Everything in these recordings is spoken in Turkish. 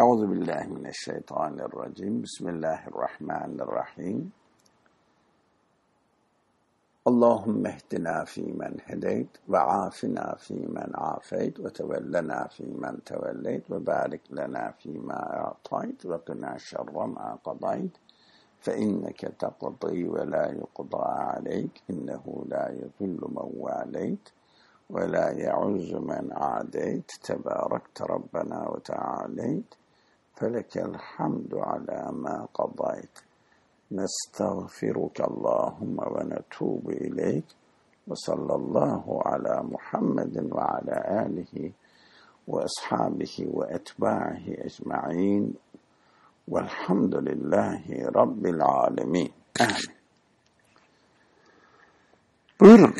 أعوذ بالله من الشيطان الرجيم. بسم الله الرحمن الرحيم. اللهم اهدنا فيمن هديت وعافنا فيمن عافيت وتولنا فيمن توليت وبارك لنا فيما أعطيت وقنا شر ما قضيت. فإنك تقضي ولا يقضى عليك إنه لا يذل من واليت ولا يعز من عاديت. تباركت ربنا وتعاليت. فلك الحمد على ما قضيت. نستغفرك اللهم ونتوب إليك. وصلى الله على محمد وعلى آله وأصحابه وأتباعه أجمعين. والحمد لله رب العالمين. آمين.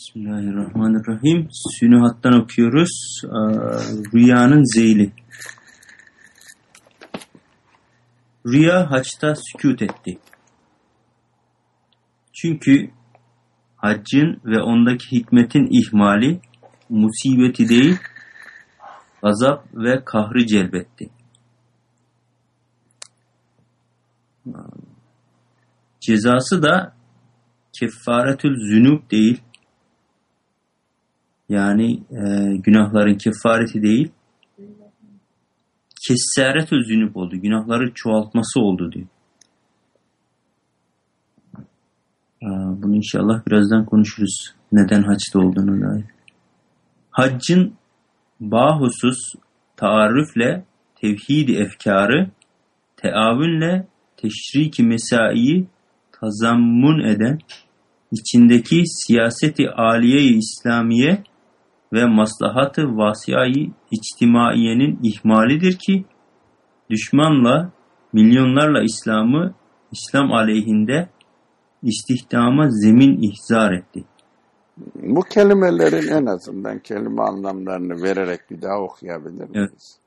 Bismillahirrahmanirrahim. Sünuhattan okuyoruz. Rüyanın zeyli. Rüya haçta sükut etti. Çünkü haccın ve ondaki hikmetin ihmali musibeti değil, azap ve kahrı celbetti. Cezası da kefaretül zünub değil, yani e, günahların kefareti değil, kesaretül zünub oldu. Günahları çoğaltması oldu diyor. Aa, bunu inşallah birazdan konuşuruz. Neden haçta olduğunu dair. Haccın bahusus taarrufle tevhidi efkarı, teavünle teşriki mesaiyi tazammun eden, içindeki siyaseti aliye-i İslamiye ve maslahatı vasiyayı içtimaiyenin ihmalidir ki, düşmanla, milyonlarla İslam'ı İslam aleyhinde istihdama zemin ihzar etti. Bu kelimelerin en azından kelime anlamlarını vererek bir daha okuyabilir miyiz? Evet.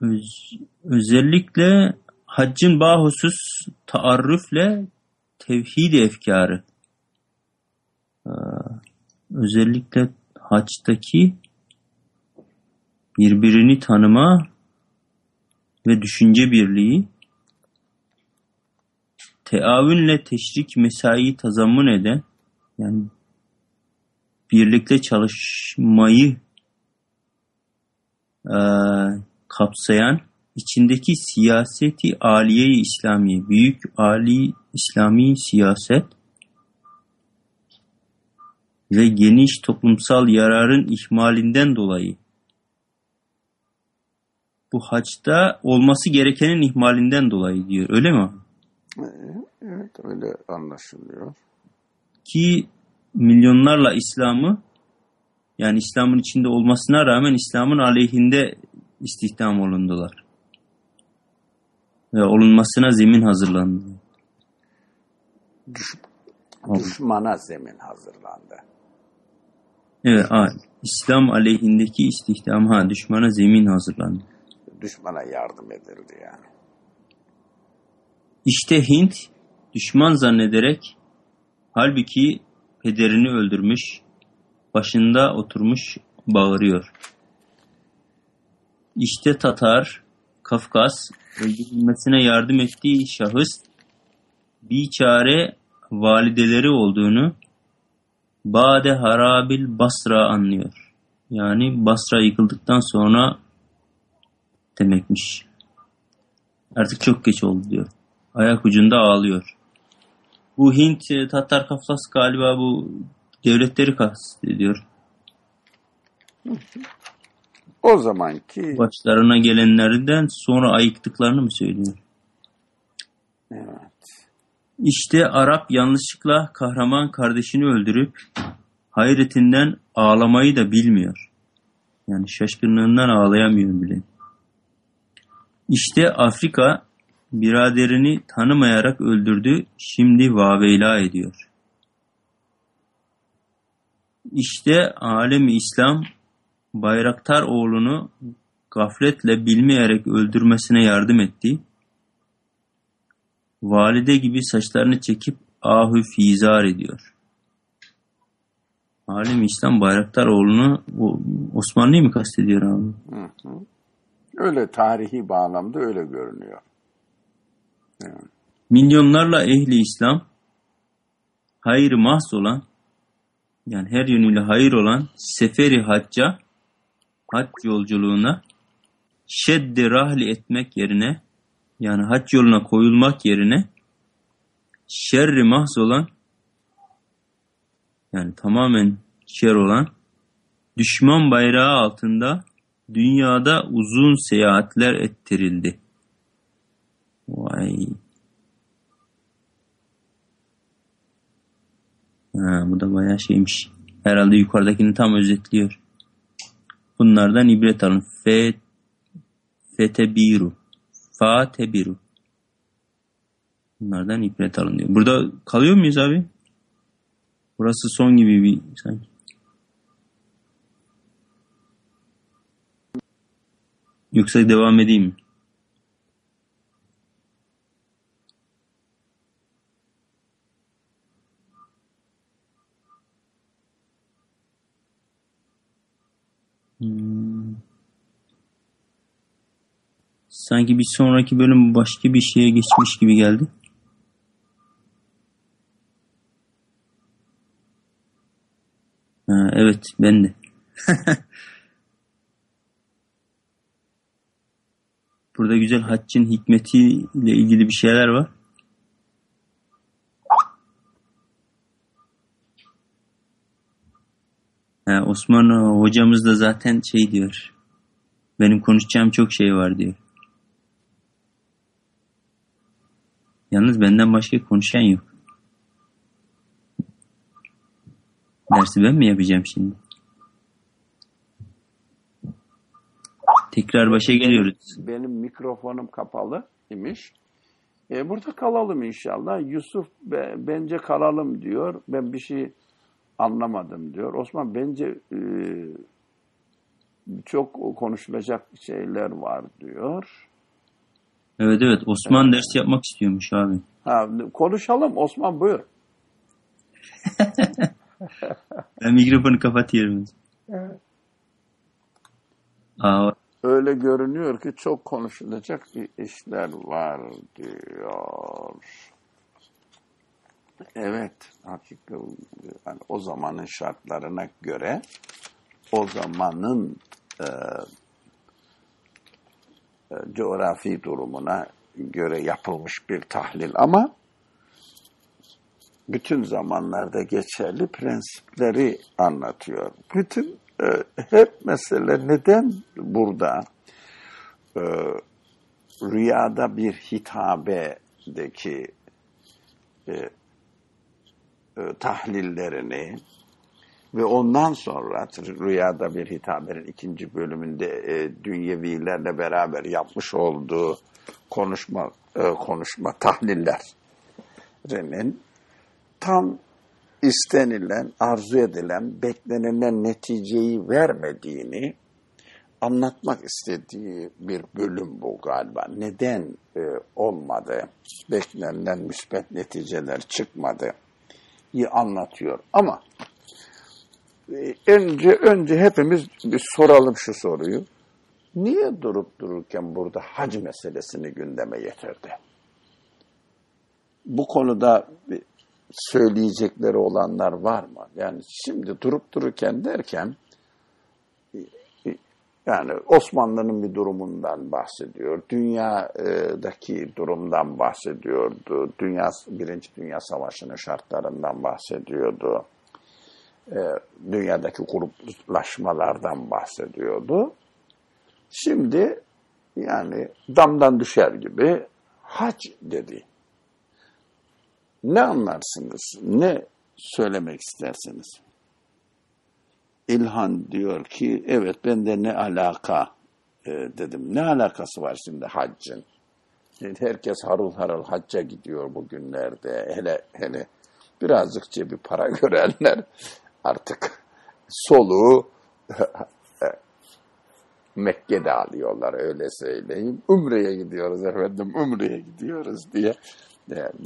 Öz- özellikle haccın bahusus taarrufle tevhid efkarı. Ee, özellikle haçtaki birbirini tanıma ve düşünce birliği teavünle teşrik mesai tazammun eden yani birlikte çalışmayı e, kapsayan içindeki siyaseti aliye-i İslamiye, büyük ali İslami siyaset ve geniş toplumsal yararın ihmalinden dolayı bu haçta olması gerekenin ihmalinden dolayı diyor. Öyle mi? Evet öyle anlaşılıyor. Ki milyonlarla İslam'ı yani İslam'ın içinde olmasına rağmen İslam'ın aleyhinde istihdam olundular. Ve olunmasına zemin hazırlandı. Düş- düşmana zemin hazırlandı. Evet, a, İslam aleyhindeki istihdam ha düşmana zemin hazırlandı. Düşmana yardım edildi yani. İşte Hint düşman zannederek halbuki pederini öldürmüş, başında oturmuş bağırıyor. İşte Tatar, Kafkas öldürülmesine yardım ettiği şahıs biçare valideleri olduğunu Bade Harabil Basra anlıyor. Yani Basra yıkıldıktan sonra demekmiş. Artık çok geç oldu diyor. Ayak ucunda ağlıyor. Bu Hint, e, Tatar, Kafkas galiba bu devletleri kastediyor. O zamanki Başlarına gelenlerden sonra ayıktıklarını mı söylüyor? evet, İşte Arap yanlışlıkla kahraman kardeşini öldürüp hayretinden ağlamayı da bilmiyor. Yani şaşkınlığından ağlayamıyor bile. İşte Afrika biraderini tanımayarak öldürdü, şimdi vaveyla ediyor. İşte alemi İslam Bayraktar oğlunu gafletle bilmeyerek öldürmesine yardım etti. Valide gibi saçlarını çekip ahü fizar ediyor. Alim İslam Bayraktaroğlu'nu o Osmanlı'yı mı kastediyor abi? Hı hı. Öyle tarihi bağlamda öyle görünüyor. Evet. Milyonlarla ehli İslam hayır mahz olan yani her yönüyle hayır olan seferi hacca hac yolculuğuna şeddi rahli etmek yerine yani hac yoluna koyulmak yerine şerri mahz olan yani tamamen şer olan düşman bayrağı altında dünyada uzun seyahatler ettirildi. Vay. Ha, bu da bayağı şeymiş. Herhalde yukarıdakini tam özetliyor. Bunlardan ibret alın. Fe, fetebiru. Fatebiru. Bunlardan ibret alın diyor. Burada kalıyor muyuz abi? Burası son gibi bir sanki. Yoksa devam edeyim mi? Sanki bir sonraki bölüm başka bir şeye geçmiş gibi geldi. Ha, evet ben de. Burada güzel haccın hikmetiyle ilgili bir şeyler var. Ha, Osman hocamız da zaten şey diyor. Benim konuşacağım çok şey var diyor. Yalnız benden başka konuşan yok. Dersi ben mi yapacağım şimdi? Tekrar başa geliyoruz. Benim mikrofonum kapalı imiş. E, burada kalalım inşallah. Yusuf be, bence kalalım diyor. Ben bir şey anlamadım diyor. Osman bence e, çok konuşulacak şeyler var diyor. Evet evet Osman ders yapmak istiyormuş abi. Ha, konuşalım Osman buyur. Ben mikrofonu kapatıyorum. Aa, Öyle görünüyor ki çok konuşulacak işler var diyor. Evet, hakikaten yani o zamanın şartlarına göre o zamanın e, coğrafi durumuna göre yapılmış bir tahlil ama bütün zamanlarda geçerli prensipleri anlatıyor. Bütün e, hep mesele neden burada e, rüyada bir hitabedeki e, e, tahlillerini ve ondan sonra rüyada bir hitabenin ikinci bölümünde e, dünyevilerle beraber yapmış olduğu konuşma e, konuşma tahlillerinin tam istenilen, arzu edilen, beklenilen neticeyi vermediğini anlatmak istediği bir bölüm bu galiba. Neden e, olmadı, beklenilen müspet neticeler çıkmadı iyi anlatıyor. Ama önce önce hepimiz bir soralım şu soruyu. Niye durup dururken burada hac meselesini gündeme getirdi? Bu konuda söyleyecekleri olanlar var mı? Yani şimdi durup dururken derken yani Osmanlı'nın bir durumundan bahsediyor. Dünyadaki durumdan bahsediyordu. Dünya Birinci Dünya Savaşı'nın şartlarından bahsediyordu. Dünyadaki gruplaşmalardan bahsediyordu. Şimdi yani damdan düşer gibi hac dedi. Ne anlarsınız? Ne söylemek istersiniz? İlhan diyor ki evet ben de ne alaka e, dedim. Ne alakası var şimdi haccın? Herkes harıl harıl hacca gidiyor bugünlerde. Hele hele birazcık cebi para görenler artık soluğu Mekke'de alıyorlar öyle söyleyeyim. Umre'ye gidiyoruz efendim, Umre'ye gidiyoruz diye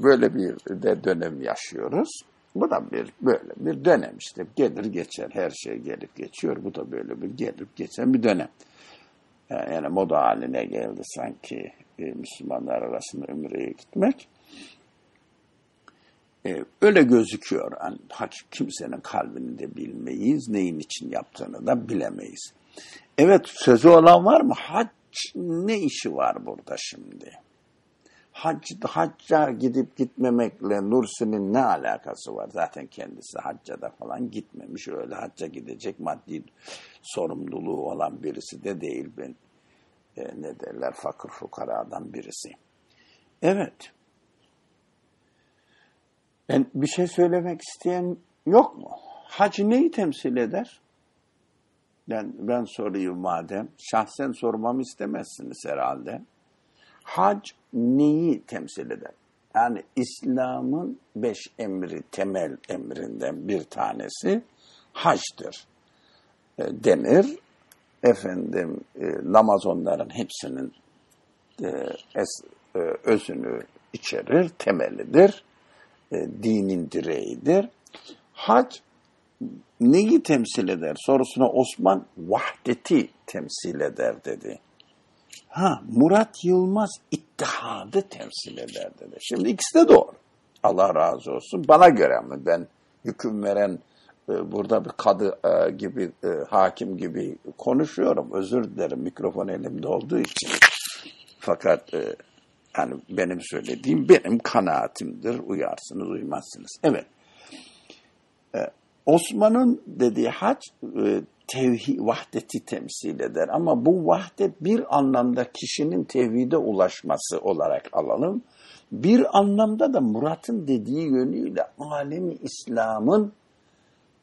böyle bir de dönem yaşıyoruz. Bu da bir böyle bir dönem işte gelir geçer her şey gelip geçiyor. Bu da böyle bir gelip geçen bir dönem. Yani, yani moda haline geldi sanki e, Müslümanlar arasında ömreye gitmek. E, öyle gözüküyor. Yani, kimsenin kalbini de bilmeyiz. Neyin için yaptığını da bilemeyiz. Evet sözü olan var mı? Hac ne işi var burada şimdi? Hac, hacca gidip gitmemekle Nursi'nin ne alakası var? Zaten kendisi hacca da falan gitmemiş. Öyle hacca gidecek maddi sorumluluğu olan birisi de değil. Ben e, ne derler fakir fukaradan birisi. Evet. Ben bir şey söylemek isteyen yok mu? Hac neyi temsil eder? Ben, ben sorayım madem. Şahsen sormamı istemezsiniz herhalde. Hac neyi temsil eder? Yani İslam'ın beş emri, temel emrinden bir tanesi hacdır e, denir. Efendim e, namaz onların hepsinin e, es, e, özünü içerir, temelidir. E, dinin direğidir. Hac neyi temsil eder sorusuna Osman vahdeti temsil eder dedi. Ha Murat Yılmaz ittihadı temsil eder dedi. Şimdi ikisi de doğru. Allah razı olsun. Bana göre mi ben hüküm veren e, burada bir kadı e, gibi hakim gibi konuşuyorum. Özür dilerim mikrofon elimde olduğu için. Fakat yani benim söylediğim benim kanaatimdir. Uyarsınız uymazsınız. Evet. Osman'ın dediği hac e, tevhid, vahdeti temsil eder. Ama bu vahdet bir anlamda kişinin tevhide ulaşması olarak alalım. Bir anlamda da Murat'ın dediği yönüyle alemi İslam'ın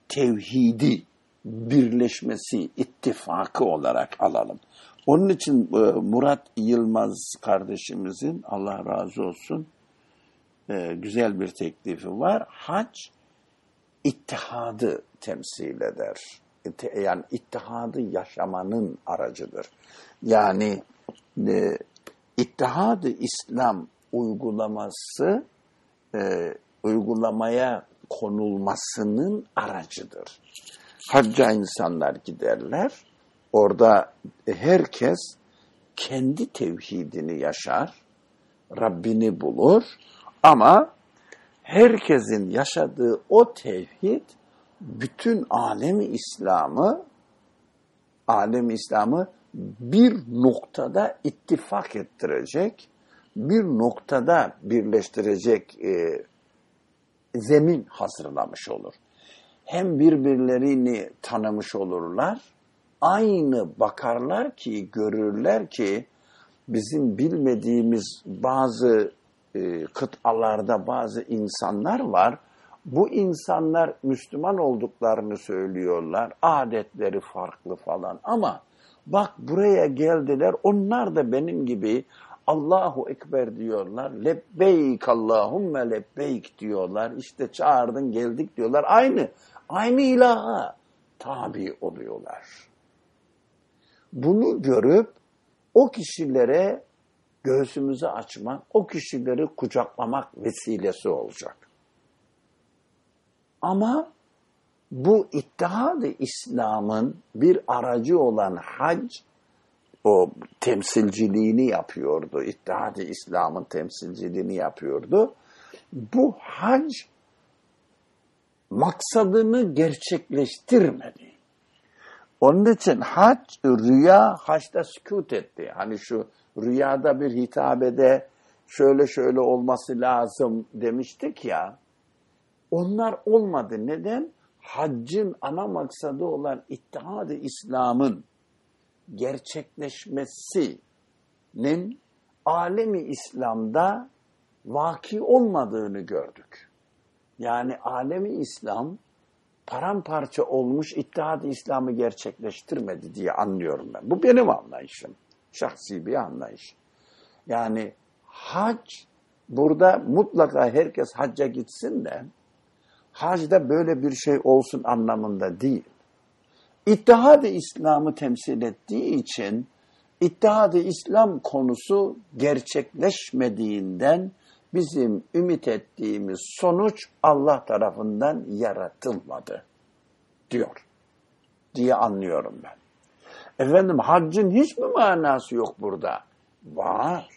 tevhidi, birleşmesi, ittifakı olarak alalım. Onun için e, Murat Yılmaz kardeşimizin Allah razı olsun e, güzel bir teklifi var. Hac ittihadı temsil eder. Yani ittihadı yaşamanın aracıdır. Yani e, ittihadı İslam uygulaması e, uygulamaya konulmasının aracıdır. Hacca insanlar giderler. Orada herkes kendi tevhidini yaşar, Rabbini bulur ama herkesin yaşadığı o tevhid bütün alemi İslam'ı alemi İslam'ı bir noktada ittifak ettirecek, bir noktada birleştirecek e, zemin hazırlamış olur. Hem birbirlerini tanımış olurlar, aynı bakarlar ki, görürler ki bizim bilmediğimiz bazı e, kıtalarda bazı insanlar var. Bu insanlar Müslüman olduklarını söylüyorlar. Adetleri farklı falan ama bak buraya geldiler. Onlar da benim gibi Allahu Ekber diyorlar. Lebbeyk Allahümme lebbeyk diyorlar. İşte çağırdın geldik diyorlar. Aynı, aynı ilaha tabi oluyorlar. Bunu görüp o kişilere göğsümüzü açmak, o kişileri kucaklamak vesilesi olacak. Ama bu ittihad-ı İslam'ın bir aracı olan hac, o temsilciliğini yapıyordu. İttihad-ı İslam'ın temsilciliğini yapıyordu. Bu hac maksadını gerçekleştirmedi. Onun için hac, rüya haçta sükut etti. Hani şu rüyada bir hitabede şöyle şöyle olması lazım demiştik ya. Onlar olmadı. Neden? Haccın ana maksadı olan ittihad İslam'ın gerçekleşmesinin alemi İslam'da vaki olmadığını gördük. Yani alemi İslam paramparça olmuş ittihad İslam'ı gerçekleştirmedi diye anlıyorum ben. Bu benim anlayışım şahsi bir anlayış. Yani hac burada mutlaka herkes hacca gitsin de hacda böyle bir şey olsun anlamında değil. İttihad-ı İslam'ı temsil ettiği için İttihad-ı İslam konusu gerçekleşmediğinden bizim ümit ettiğimiz sonuç Allah tarafından yaratılmadı diyor diye anlıyorum ben. Efendim haccın hiç mi manası yok burada? Var.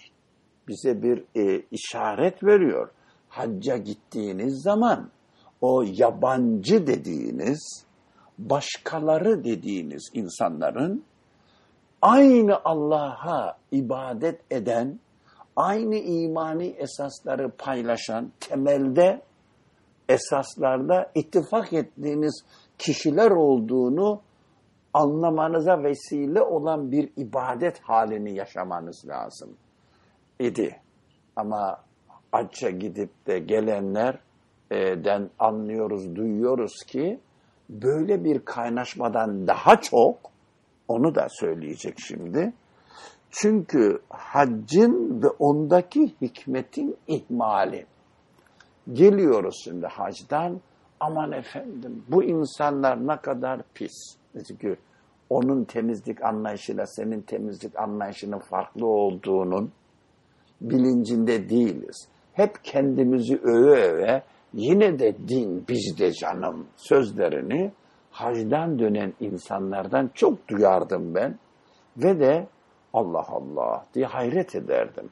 Bize bir e, işaret veriyor. Hacca gittiğiniz zaman o yabancı dediğiniz, başkaları dediğiniz insanların aynı Allah'a ibadet eden, aynı imani esasları paylaşan, temelde esaslarda ittifak ettiğiniz kişiler olduğunu anlamanıza vesile olan bir ibadet halini yaşamanız lazım idi. Ama acca gidip de gelenlerden anlıyoruz, duyuyoruz ki böyle bir kaynaşmadan daha çok onu da söyleyecek şimdi. Çünkü haccın ve ondaki hikmetin ihmali. Geliyoruz şimdi hacdan. Aman efendim bu insanlar ne kadar pis. Çünkü onun temizlik anlayışıyla senin temizlik anlayışının farklı olduğunun bilincinde değiliz. Hep kendimizi öve öve yine de din bizde canım sözlerini hacdan dönen insanlardan çok duyardım ben. Ve de Allah Allah diye hayret ederdim.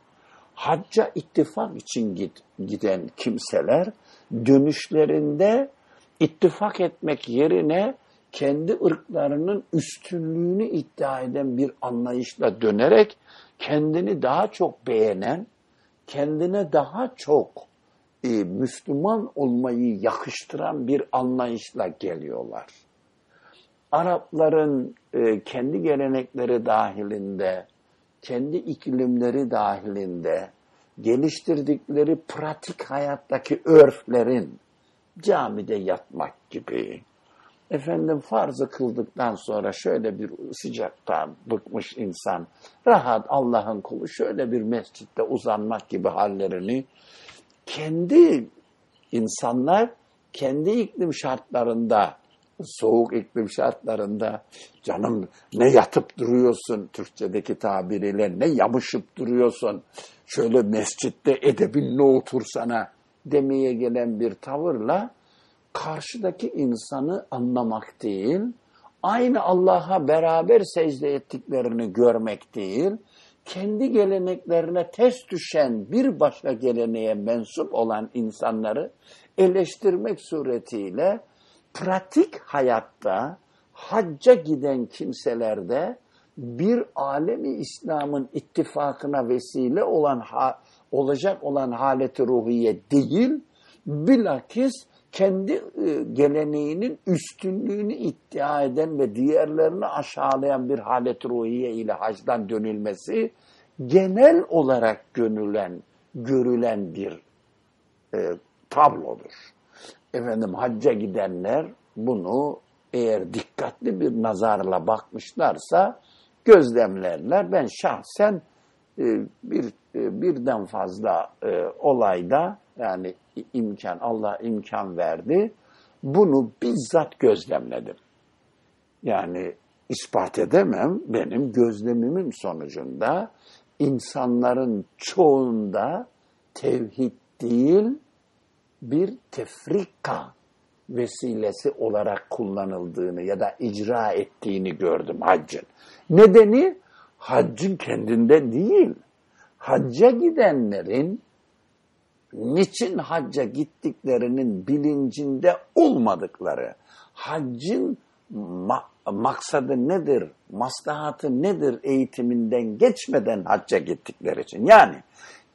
Hacca ittifak için git, giden kimseler dönüşlerinde ittifak etmek yerine kendi ırklarının üstünlüğünü iddia eden bir anlayışla dönerek kendini daha çok beğenen, kendine daha çok e, Müslüman olmayı yakıştıran bir anlayışla geliyorlar. Arapların e, kendi gelenekleri dahilinde, kendi iklimleri dahilinde geliştirdikleri pratik hayattaki örflerin camide yatmak gibi, efendim farzı kıldıktan sonra şöyle bir sıcaktan bıkmış insan, rahat Allah'ın kulu şöyle bir mescitte uzanmak gibi hallerini kendi insanlar kendi iklim şartlarında soğuk iklim şartlarında canım ne yatıp duruyorsun Türkçedeki tabiriyle ne yamışıp duruyorsun? Şöyle mescitte edebinle otursana demeye gelen bir tavırla karşıdaki insanı anlamak değil, aynı Allah'a beraber secde ettiklerini görmek değil, kendi geleneklerine ters düşen bir başka geleneğe mensup olan insanları eleştirmek suretiyle pratik hayatta hacca giden kimselerde bir alemi İslam'ın ittifakına vesile olan ha, olacak olan haleti ruhiye değil, bilakis kendi e, geleneğinin üstünlüğünü iddia eden ve diğerlerini aşağılayan bir halet ruhiye ile hacdan dönülmesi genel olarak gönülen, görülen bir e, tablodur. Efendim hacca gidenler bunu eğer dikkatli bir nazarla bakmışlarsa gözlemlerler. Ben şahsen e, bir e, birden fazla e, olayda yani imkan Allah imkan verdi. Bunu bizzat gözlemledim. Yani ispat edemem. Benim gözlemimin sonucunda insanların çoğunda tevhid değil bir tefrika vesilesi olarak kullanıldığını ya da icra ettiğini gördüm haccın. Nedeni haccın kendinde değil. Hacca gidenlerin niçin hacca gittiklerinin bilincinde olmadıkları, haccın ma maksadı nedir, maslahatı nedir eğitiminden geçmeden hacca gittikleri için. Yani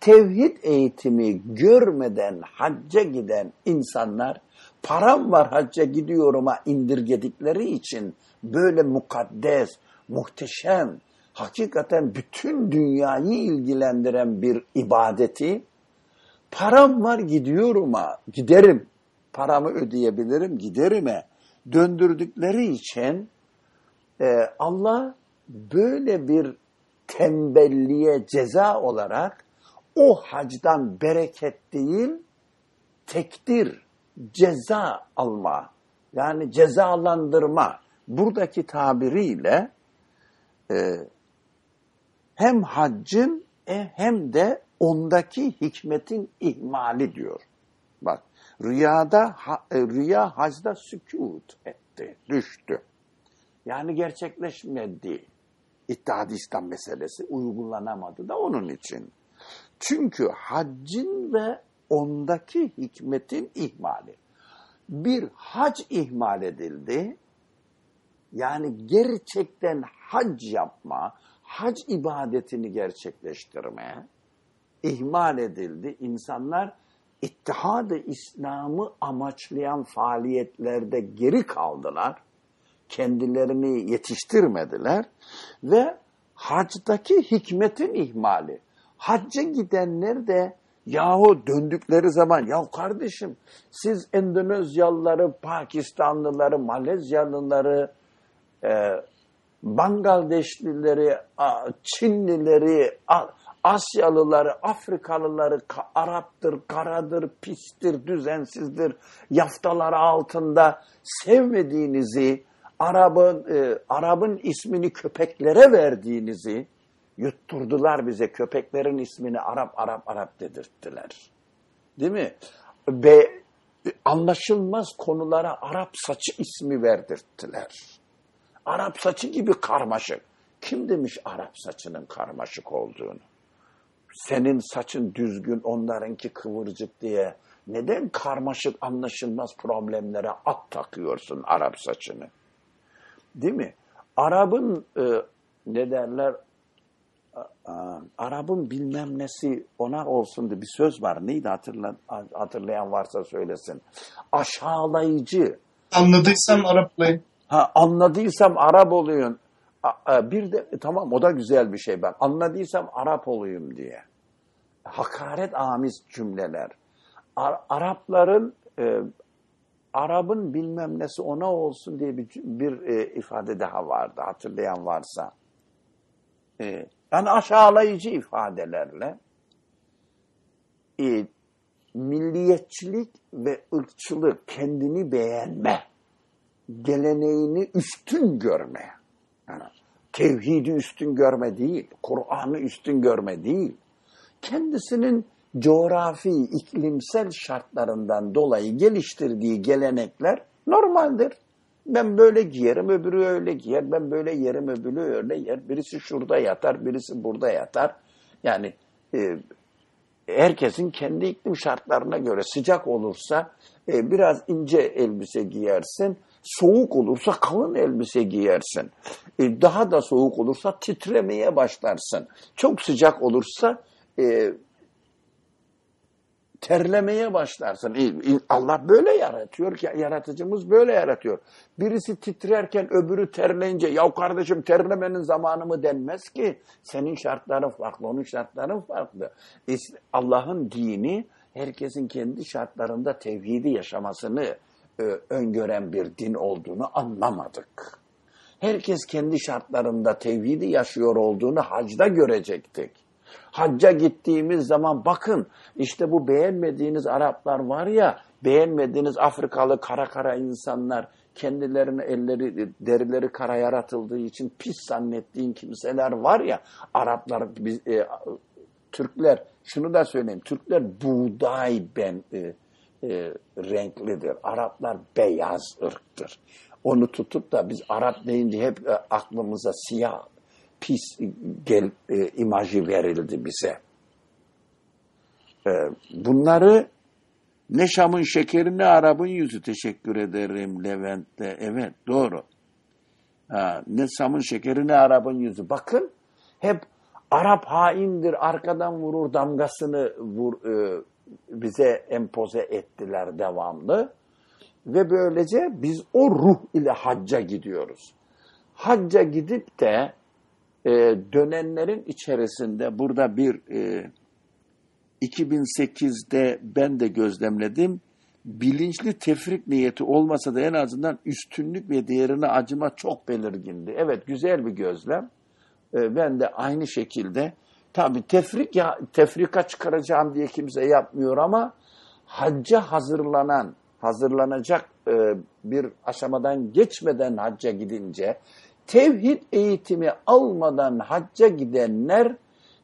tevhid eğitimi görmeden hacca giden insanlar param var hacca gidiyorum'a indirgedikleri için böyle mukaddes, muhteşem, hakikaten bütün dünyayı ilgilendiren bir ibadeti param var gidiyorum'a giderim, paramı ödeyebilirim giderime döndürdükleri için e, Allah böyle bir tembelliğe ceza olarak o hacdan bereket değil, tekdir, ceza alma, yani cezalandırma. Buradaki tabiriyle e, hem haccın e, hem de ondaki hikmetin ihmali diyor. Bak rüyada ha- e, rüya hacda sükut etti, düştü. Yani gerçekleşmedi. İttihad meselesi uygulanamadı da onun için. Çünkü haccın ve ondaki hikmetin ihmali. Bir hac ihmal edildi. Yani gerçekten hac yapma, hac ibadetini gerçekleştirme ihmal edildi. İnsanlar İttihad-ı İslam'ı amaçlayan faaliyetlerde geri kaldılar. Kendilerini yetiştirmediler ve hacdaki hikmetin ihmali. Hacca gidenler de yahu döndükleri zaman ya kardeşim siz Endonezyalıları, Pakistanlıları, Malezyalıları, e, Bangladeşlileri, Çinlileri, Asyalıları, Afrikalıları ka- Araptır, karadır, pistir, düzensizdir, yaftaları altında sevmediğinizi, Arap'ın e, Arap'ın ismini köpeklere verdiğinizi yutturdular bize. Köpeklerin ismini Arap, Arap, Arap dedirttiler. Değil mi? Ve anlaşılmaz konulara Arap saçı ismi verdirttiler. Arap saçı gibi karmaşık. Kim demiş Arap saçının karmaşık olduğunu? Senin saçın düzgün, onlarınki kıvırcık diye neden karmaşık anlaşılmaz problemlere at takıyorsun Arap saçını? Değil mi? Arap'ın e, ne derler Arap'ın bilmem nesi ona olsun diye bir söz var. Neydi hatırla, hatırlayan varsa söylesin. Aşağılayıcı. Anladıysam Araplayın. Ha anladıysam Arap olayım. Bir de tamam o da güzel bir şey ben. Anladıysam Arap olayım diye. Hakaret amiz cümleler. Ar- Arapların e, Arap'ın bilmem nesi ona olsun diye bir, bir e, ifade daha vardı hatırlayan varsa. E, yani aşağılayıcı ifadelerle e, milliyetçilik ve ırkçılık kendini beğenme geleneğini üstün görme. Yani tevhidi üstün görme değil, Kur'an'ı üstün görme değil. Kendisinin coğrafi, iklimsel şartlarından dolayı geliştirdiği gelenekler normaldir. Ben böyle giyerim, öbürü öyle giyer. Ben böyle yerim, öbürü öyle yer. Birisi şurada yatar, birisi burada yatar. Yani e, herkesin kendi iklim şartlarına göre sıcak olursa e, biraz ince elbise giyersin. Soğuk olursa kalın elbise giyersin. E, daha da soğuk olursa titremeye başlarsın. Çok sıcak olursa e, terlemeye başlarsın. Allah böyle yaratıyor ki yaratıcımız böyle yaratıyor. Birisi titrerken öbürü terleyince ya kardeşim terlemenin zamanı mı denmez ki. Senin şartların farklı, onun şartların farklı. Allah'ın dini herkesin kendi şartlarında tevhidi yaşamasını e, öngören bir din olduğunu anlamadık. Herkes kendi şartlarında tevhidi yaşıyor olduğunu hacda görecektik. Hacca gittiğimiz zaman bakın işte bu beğenmediğiniz Araplar var ya, beğenmediğiniz Afrikalı kara kara insanlar, kendilerine elleri, derileri kara yaratıldığı için pis zannettiğin kimseler var ya, Araplar, biz, e, Türkler, şunu da söyleyeyim, Türkler buğday ben e, e, renklidir. Araplar beyaz ırktır. Onu tutup da biz Arap deyince hep e, aklımıza siyah, pis gel, e, imajı verildi bize. E, bunları ne Şam'ın şekeri ne Arap'ın yüzü teşekkür ederim Levent'te. Evet doğru. Ha, ne Şam'ın şekeri ne Arap'ın yüzü. Bakın hep Arap haindir arkadan vurur damgasını vur, e, bize empoze ettiler devamlı. Ve böylece biz o ruh ile hacca gidiyoruz. Hacca gidip de e, dönenlerin içerisinde burada bir e, 2008'de ben de gözlemledim. Bilinçli tefrik niyeti olmasa da en azından üstünlük ve değerine acıma çok belirgindi. Evet güzel bir gözlem. E, ben de aynı şekilde tabi tefrik ya tefrika çıkaracağım diye kimse yapmıyor ama hacca hazırlanan, hazırlanacak e, bir aşamadan geçmeden hacca gidince tevhid eğitimi almadan hacca gidenler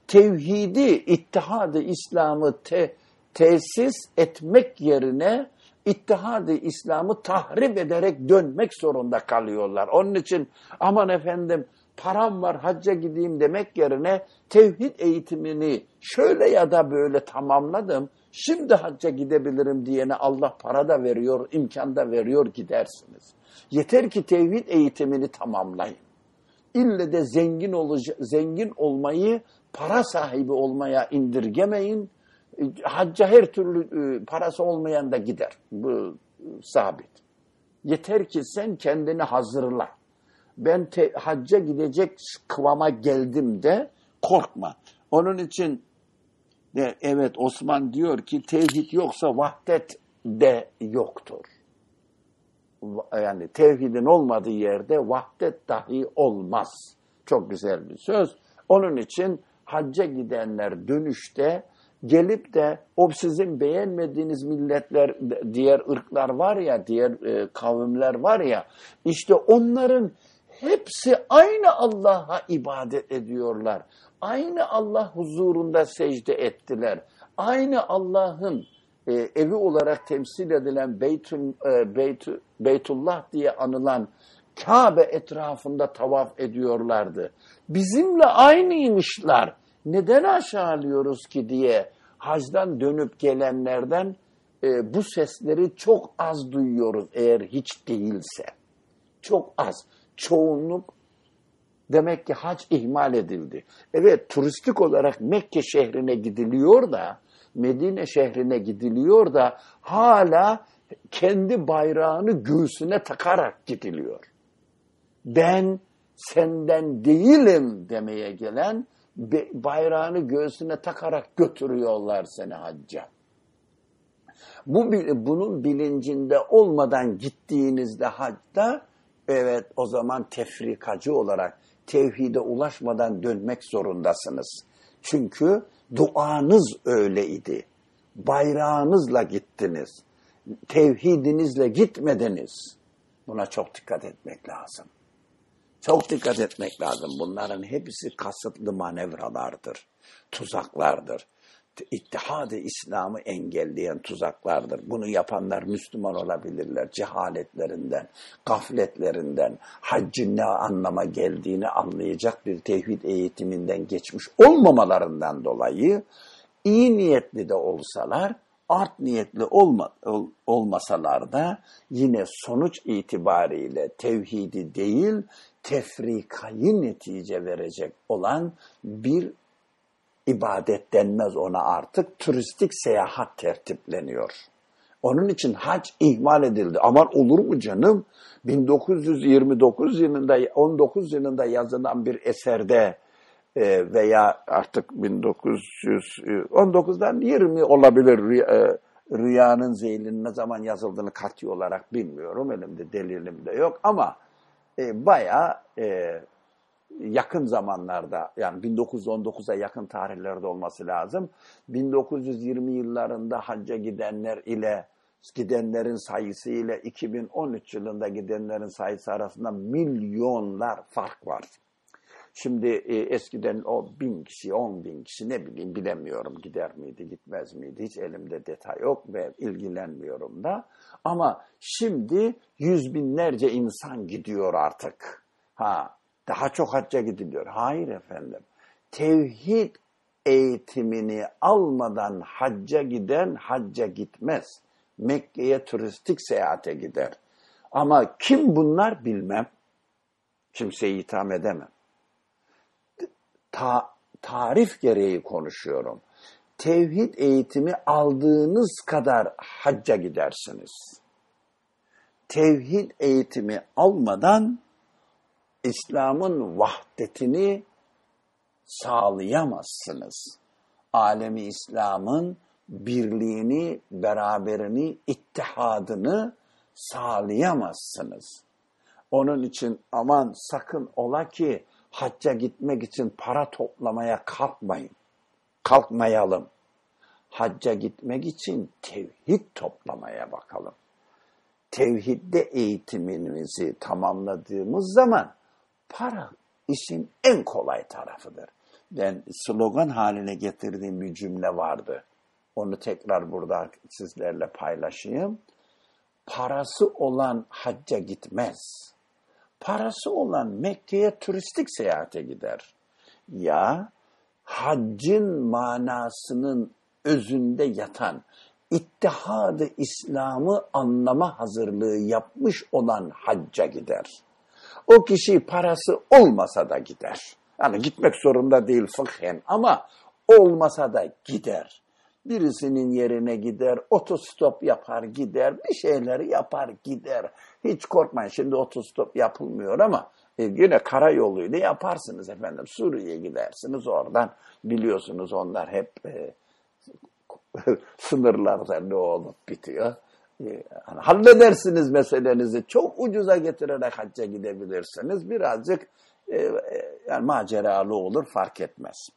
tevhidi, ittihadı İslam'ı te, tesis etmek yerine ittihadı İslam'ı tahrip ederek dönmek zorunda kalıyorlar. Onun için aman efendim param var hacca gideyim demek yerine tevhid eğitimini şöyle ya da böyle tamamladım. Şimdi hacca gidebilirim diyene Allah para da veriyor, imkan da veriyor gidersiniz. Yeter ki tevhid eğitimini tamamlayın. İlle de zengin olacak, zengin olmayı para sahibi olmaya indirgemeyin. Hacca her türlü e, parası olmayan da gider. Bu e, sabit. Yeter ki sen kendini hazırla. Ben te, hacca gidecek kıvama geldim de korkma. Onun için de, evet Osman diyor ki tevhid yoksa vahdet de yoktur. Yani tevhidin olmadığı yerde vahdet dahi olmaz. Çok güzel bir söz. Onun için hacca gidenler dönüşte gelip de o sizin beğenmediğiniz milletler, diğer ırklar var ya, diğer e, kavimler var ya, işte onların hepsi aynı Allah'a ibadet ediyorlar. Aynı Allah huzurunda secde ettiler. Aynı Allah'ın e, evi olarak temsil edilen Beytül, e, Beytü, Beytullah diye anılan Kabe etrafında tavaf ediyorlardı. Bizimle aynıymışlar. Neden aşağılıyoruz ki diye hacdan dönüp gelenlerden e, bu sesleri çok az duyuyoruz eğer hiç değilse. Çok az. Çoğunluk demek ki hac ihmal edildi. Evet turistik olarak Mekke şehrine gidiliyor da Medine şehrine gidiliyor da hala kendi bayrağını göğsüne takarak gidiliyor. Ben senden değilim demeye gelen bayrağını göğsüne takarak götürüyorlar seni hacca. Bu bunun bilincinde olmadan gittiğinizde hacda evet o zaman tefrikacı olarak tevhide ulaşmadan dönmek zorundasınız. Çünkü duanız öyleydi. Bayrağınızla gittiniz. Tevhidinizle gitmediniz. Buna çok dikkat etmek lazım. Çok dikkat etmek lazım. Bunların hepsi kasıtlı manevralardır, tuzaklardır. İttihad-ı İslam'ı engelleyen tuzaklardır. Bunu yapanlar Müslüman olabilirler. Cehaletlerinden, gafletlerinden, haccın ne anlama geldiğini anlayacak bir tevhid eğitiminden geçmiş olmamalarından dolayı iyi niyetli de olsalar art niyetli olma, ol, olmasalar da yine sonuç itibariyle tevhidi değil tefrikayı netice verecek olan bir ibadet denmez ona artık turistik seyahat tertipleniyor. Onun için hac ihmal edildi. Aman olur mu canım? 1929 yılında 19 yılında yazılan bir eserde e, veya artık 1919'dan 20 olabilir Rüyanın Zeyl'in ne zaman yazıldığını katı olarak bilmiyorum. Elimde delilim de yok ama e, bayağı e, yakın zamanlarda yani 1919'a yakın tarihlerde olması lazım. 1920 yıllarında hacca gidenler ile gidenlerin sayısı ile 2013 yılında gidenlerin sayısı arasında milyonlar fark var. Şimdi e, eskiden o bin kişi, on bin kişi ne bileyim bilemiyorum gider miydi, gitmez miydi hiç elimde detay yok ve ilgilenmiyorum da. Ama şimdi yüz binlerce insan gidiyor artık. Ha, daha çok hacca gidiliyor. Hayır efendim. Tevhid eğitimini almadan hacca giden hacca gitmez. Mekke'ye turistik seyahate gider. Ama kim bunlar bilmem. Kimseyi itham edemem ta, tarif gereği konuşuyorum. Tevhid eğitimi aldığınız kadar hacca gidersiniz. Tevhid eğitimi almadan İslam'ın vahdetini sağlayamazsınız. Alemi İslam'ın birliğini, beraberini, ittihadını sağlayamazsınız. Onun için aman sakın ola ki hacca gitmek için para toplamaya kalkmayın. Kalkmayalım. Hacca gitmek için tevhid toplamaya bakalım. Tevhidde eğitimimizi tamamladığımız zaman para işin en kolay tarafıdır. ben slogan haline getirdiğim bir cümle vardı. Onu tekrar burada sizlerle paylaşayım. Parası olan hacca gitmez. Parası olan Mekke'ye turistik seyahate gider. Ya haccın manasının özünde yatan ittihadı İslam'ı anlama hazırlığı yapmış olan hacca gider. O kişi parası olmasa da gider. Yani gitmek zorunda değil fıkhen ama olmasa da gider. Birisinin yerine gider, otostop yapar gider, bir şeyleri yapar gider. Hiç korkmayın şimdi otostop yapılmıyor ama e, yine karayoluyla yaparsınız efendim. Suriye'ye gidersiniz oradan biliyorsunuz onlar hep e, sınırlarda ne olup bitiyor. E, hani halledersiniz meselenizi. Çok ucuza getirerek hacca gidebilirsiniz. Birazcık e, e, yani maceralı olur fark etmez.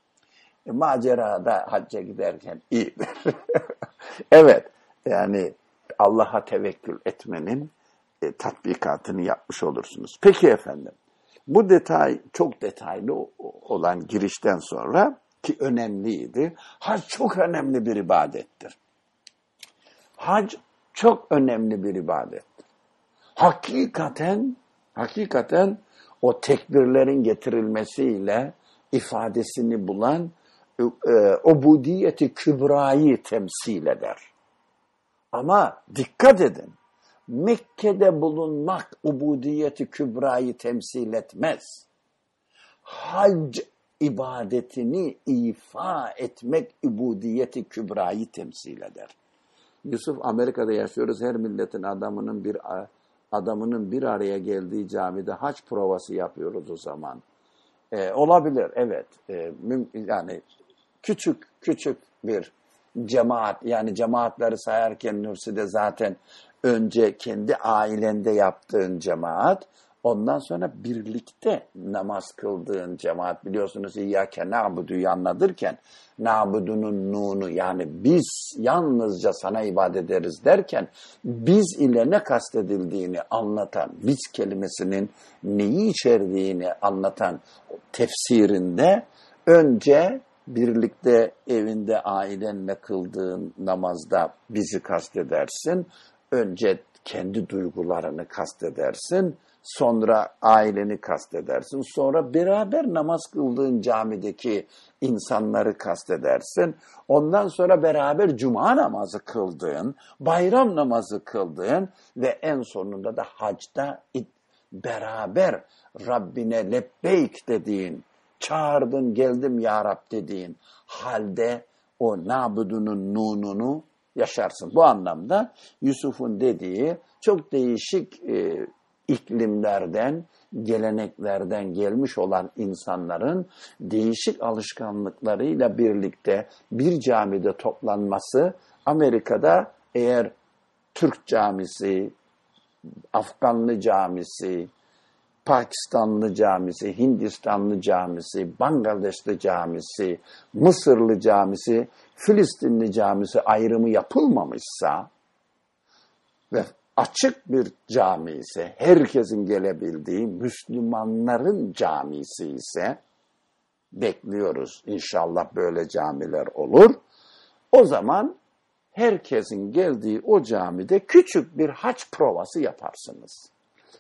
E, macerada hacca giderken iyidir. evet yani Allah'a tevekkül etmenin e, tatbikatını yapmış olursunuz. Peki efendim bu detay çok detaylı olan girişten sonra ki önemliydi. Hac çok önemli bir ibadettir. Hac çok önemli bir ibadettir. Hakikaten hakikaten o tekbirlerin getirilmesiyle ifadesini bulan e, ubudiyeti kübrayı temsil eder. Ama dikkat edin. Mekke'de bulunmak ubudiyeti kübrayı temsil etmez. Hac ibadetini ifa etmek ubudiyeti kübrayı temsil eder. Yusuf Amerika'da yaşıyoruz. Her milletin adamının bir adamının bir araya geldiği camide haç provası yapıyoruz o zaman. Ee, olabilir, evet. Ee, yani küçük küçük bir cemaat. Yani cemaatleri sayarken Nursi'de zaten önce kendi ailende yaptığın cemaat ondan sonra birlikte namaz kıldığın cemaat. Biliyorsunuz İyyâke na'budu'yu anladırken na'budunun nunu yani biz yalnızca sana ibadet ederiz derken biz ile ne kastedildiğini anlatan biz kelimesinin neyi içerdiğini anlatan tefsirinde önce birlikte evinde ailenle kıldığın namazda bizi kastedersin. Önce kendi duygularını kastedersin. Sonra aileni kastedersin. Sonra beraber namaz kıldığın camideki insanları kastedersin. Ondan sonra beraber cuma namazı kıldığın, bayram namazı kıldığın ve en sonunda da hacda beraber Rabbine lebbeyk dediğin çağırdın geldim ya Rab dediğin halde o nabudunun nununu yaşarsın. Bu anlamda Yusuf'un dediği çok değişik e, iklimlerden, geleneklerden gelmiş olan insanların değişik alışkanlıklarıyla birlikte bir camide toplanması Amerika'da eğer Türk camisi, Afganlı camisi, Pakistanlı camisi, Hindistanlı camisi, Bangladeşli camisi, Mısırlı camisi, Filistinli camisi ayrımı yapılmamışsa ve açık bir cami ise, herkesin gelebildiği Müslümanların camisi ise bekliyoruz. İnşallah böyle camiler olur. O zaman herkesin geldiği o camide küçük bir haç provası yaparsınız.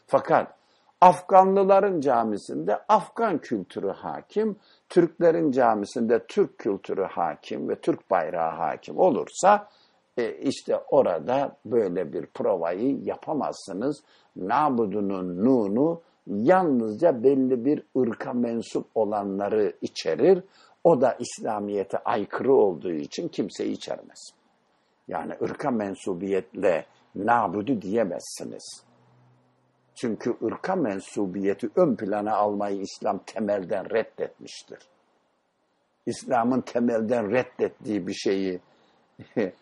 Fakat Afganlıların camisinde Afgan kültürü hakim, Türklerin camisinde Türk kültürü hakim ve Türk bayrağı hakim olursa e, işte orada böyle bir provayı yapamazsınız. Nabudunun nunu yalnızca belli bir ırka mensup olanları içerir. O da İslamiyet'e aykırı olduğu için kimseyi içermez. Yani ırka mensubiyetle nabudu diyemezsiniz. Çünkü ırka mensubiyeti ön plana almayı İslam temelden reddetmiştir. İslam'ın temelden reddettiği bir şeyi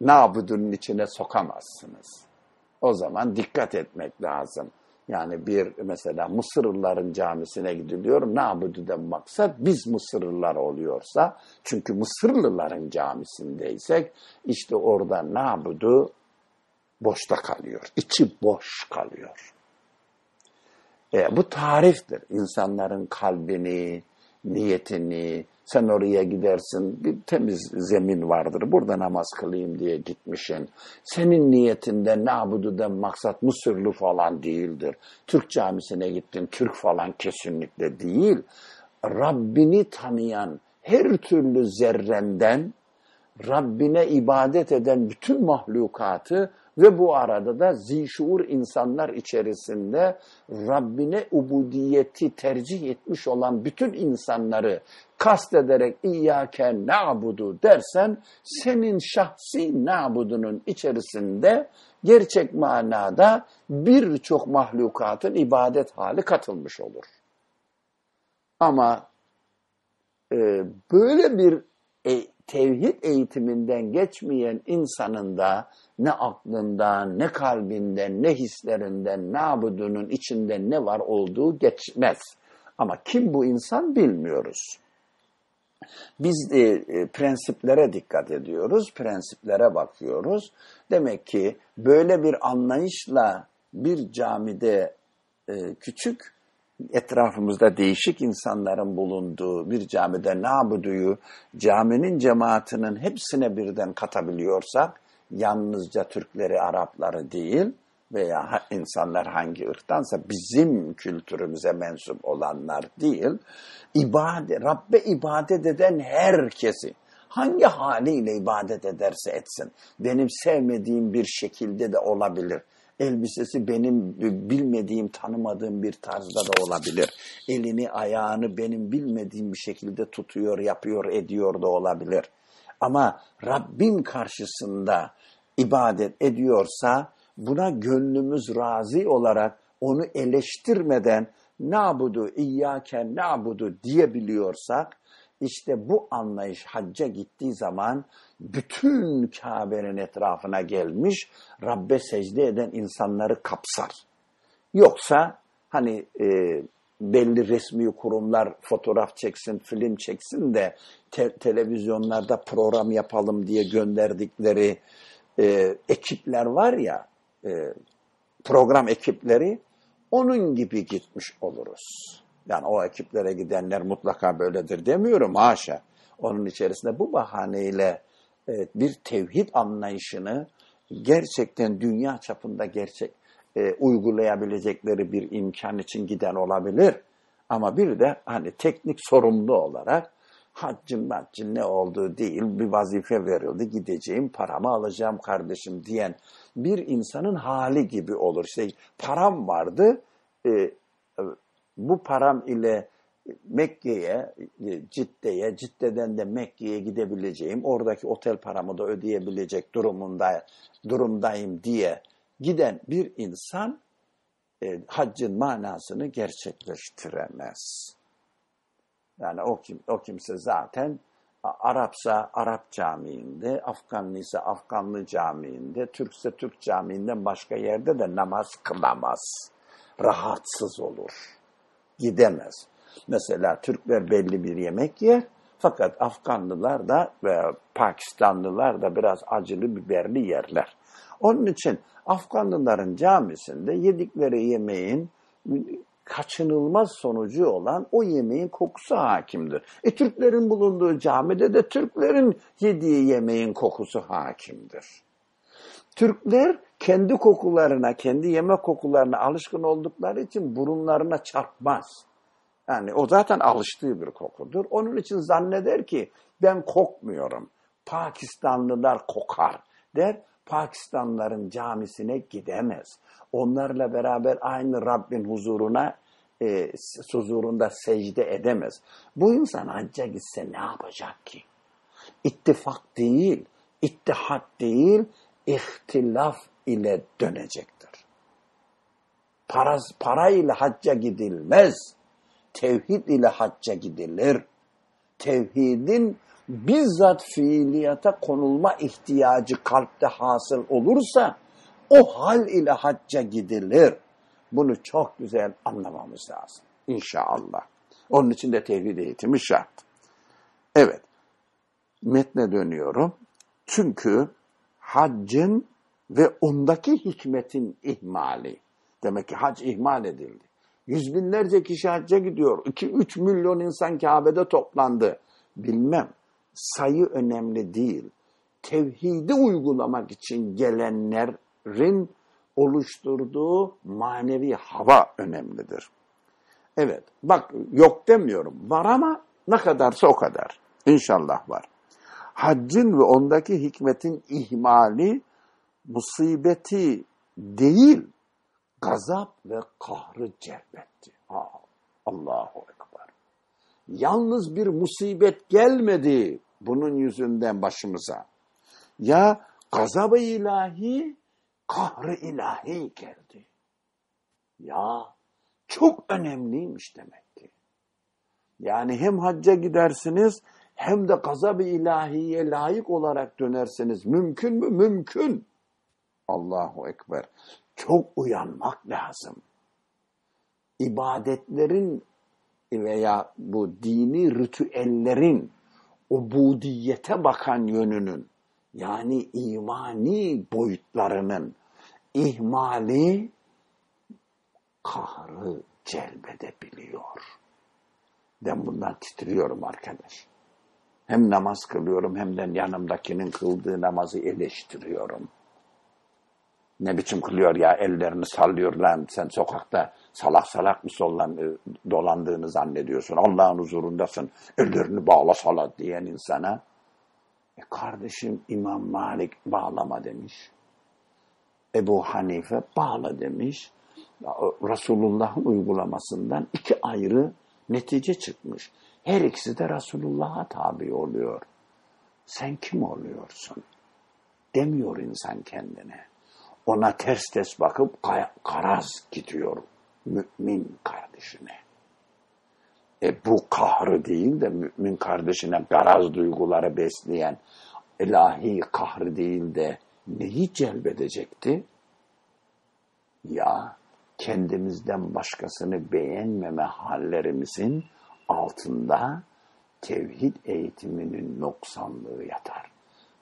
nabudunun içine sokamazsınız. O zaman dikkat etmek lazım. Yani bir mesela Mısırlıların camisine gidiliyor. Nabudu'dan maksat biz Mısırlılar oluyorsa çünkü Mısırlıların camisindeysek işte orada nabudu boşta kalıyor. İçi boş kalıyor. E, bu tariftir. İnsanların kalbini, niyetini, Sen oraya gidersin, bir temiz zemin vardır. Burada namaz kılayım diye gitmişsin. Senin niyetinden nabududan maksat Mısırlı falan değildir. Türk camisine gittin, Türk falan kesinlikle değil. Rabbini tanıyan her türlü zerrenden, Rabbine ibadet eden bütün mahlukatı ve bu arada da zişuur insanlar içerisinde Rabbine ubudiyeti tercih etmiş olan bütün insanları kastederek İyyâke na'budu dersen senin şahsi na'budunun içerisinde gerçek manada birçok mahlukatın ibadet hali katılmış olur. Ama e, böyle bir e, tevhid eğitiminden geçmeyen insanın da ne aklından, ne kalbinden, ne hislerinden, ne abudunun içinde ne var olduğu geçmez. Ama kim bu insan bilmiyoruz. Biz e, prensiplere dikkat ediyoruz, prensiplere bakıyoruz. Demek ki böyle bir anlayışla bir camide e, küçük etrafımızda değişik insanların bulunduğu bir camide nabuduyu caminin cemaatinin hepsine birden katabiliyorsak yalnızca Türkleri, Arapları değil veya insanlar hangi ırktansa bizim kültürümüze mensup olanlar değil, ibadet, Rabbe ibadet eden herkesi hangi haliyle ibadet ederse etsin, benim sevmediğim bir şekilde de olabilir elbisesi benim bilmediğim, tanımadığım bir tarzda da olabilir. Elini, ayağını benim bilmediğim bir şekilde tutuyor, yapıyor, ediyor da olabilir. Ama Rabbim karşısında ibadet ediyorsa buna gönlümüz razı olarak onu eleştirmeden nabudu, iyyaken nabudu diyebiliyorsak işte bu anlayış hacca gittiği zaman bütün Kabe'nin etrafına gelmiş Rabbe secde eden insanları kapsar. Yoksa hani e, belli resmi kurumlar fotoğraf çeksin, film çeksin de te- televizyonlarda program yapalım diye gönderdikleri e, ekipler var ya, e, program ekipleri onun gibi gitmiş oluruz. Yani o ekiplere gidenler mutlaka böyledir demiyorum haşa. Onun içerisinde bu bahaneyle evet, bir tevhid anlayışını gerçekten dünya çapında gerçek e, uygulayabilecekleri bir imkan için giden olabilir. Ama bir de hani teknik sorumlu olarak haccın maccın ne olduğu değil bir vazife verildi gideceğim paramı alacağım kardeşim diyen bir insanın hali gibi olur. İşte param vardı e, bu param ile Mekke'ye, Cidde'ye, Cidde'den de Mekke'ye gidebileceğim, oradaki otel paramı da ödeyebilecek durumunda durumdayım diye giden bir insan e, haccın manasını gerçekleştiremez. Yani o kim o kimse zaten Arapsa Arap camiinde, Afganlı ise Afganlı camiinde, Türkse Türk camiinden başka yerde de namaz kılamaz. Rahatsız olur. Gidemez. Mesela Türkler belli bir yemek yer. Fakat Afganlılar da ve Pakistanlılar da biraz acılı biberli yerler. Onun için Afganlıların camisinde yedikleri yemeğin kaçınılmaz sonucu olan o yemeğin kokusu hakimdir. E Türklerin bulunduğu camide de Türklerin yediği yemeğin kokusu hakimdir. Türkler kendi kokularına, kendi yemek kokularına alışkın oldukları için burunlarına çarpmaz. Yani o zaten alıştığı bir kokudur. Onun için zanneder ki ben kokmuyorum. Pakistanlılar kokar der. Pakistanlıların camisine gidemez. Onlarla beraber aynı Rabbin huzuruna e, huzurunda secde edemez. Bu insan hacca gitse ne yapacak ki? İttifak değil, ittihat değil, ihtilaf ile dönecektir. Para, para ile hacca gidilmez tevhid ile hacca gidilir. Tevhidin bizzat fiiliyata konulma ihtiyacı kalpte hasıl olursa o hal ile hacca gidilir. Bunu çok güzel anlamamız lazım. İnşallah. Onun için de tevhid eğitimi şart. Evet. Metne dönüyorum. Çünkü haccın ve ondaki hikmetin ihmali. Demek ki hac ihmal edildi. Yüz binlerce kişi hacca gidiyor. 2-3 milyon insan Kabe'de toplandı. bilmem sayı önemli değil. Tevhidi uygulamak için gelenlerin oluşturduğu manevi hava önemlidir. Evet, bak yok demiyorum. Var ama ne kadarsa o kadar. İnşallah var. Haccın ve ondaki hikmetin ihmali musibeti değil, gazap ve kahrı celbetti. Ha, Allahu Ekber. Yalnız bir musibet gelmedi bunun yüzünden başımıza. Ya gazabı ilahi, kahrı ilahi geldi. Ya çok önemliymiş demek ki. Yani hem hacca gidersiniz hem de gazab-ı ilahiye layık olarak dönersiniz. Mümkün mü? Mümkün. Allahu Ekber. Çok uyanmak lazım. İbadetlerin veya bu dini ritüellerin ubudiyete bakan yönünün yani imani boyutlarının ihmali kahrı celbedebiliyor. Ben bundan titriyorum arkadaş. Hem namaz kılıyorum hem de yanımdakinin kıldığı namazı eleştiriyorum. Ne biçim kılıyor ya ellerini sallıyor lan sen sokakta salak salak mı sollan, e, dolandığını zannediyorsun. Allah'ın huzurundasın ellerini bağla salat diyen insana. E kardeşim İmam Malik bağlama demiş. Ebu Hanife bağla demiş. Resulullah'ın uygulamasından iki ayrı netice çıkmış. Her ikisi de Resulullah'a tabi oluyor. Sen kim oluyorsun? Demiyor insan kendine. Ona ters ters bakıp karaz gidiyor mümin kardeşine. E bu kahrı değil de mümin kardeşine garaz duyguları besleyen ilahi kahrı değil de neyi celbedecekti? Ya kendimizden başkasını beğenmeme hallerimizin altında tevhid eğitiminin noksanlığı yatar.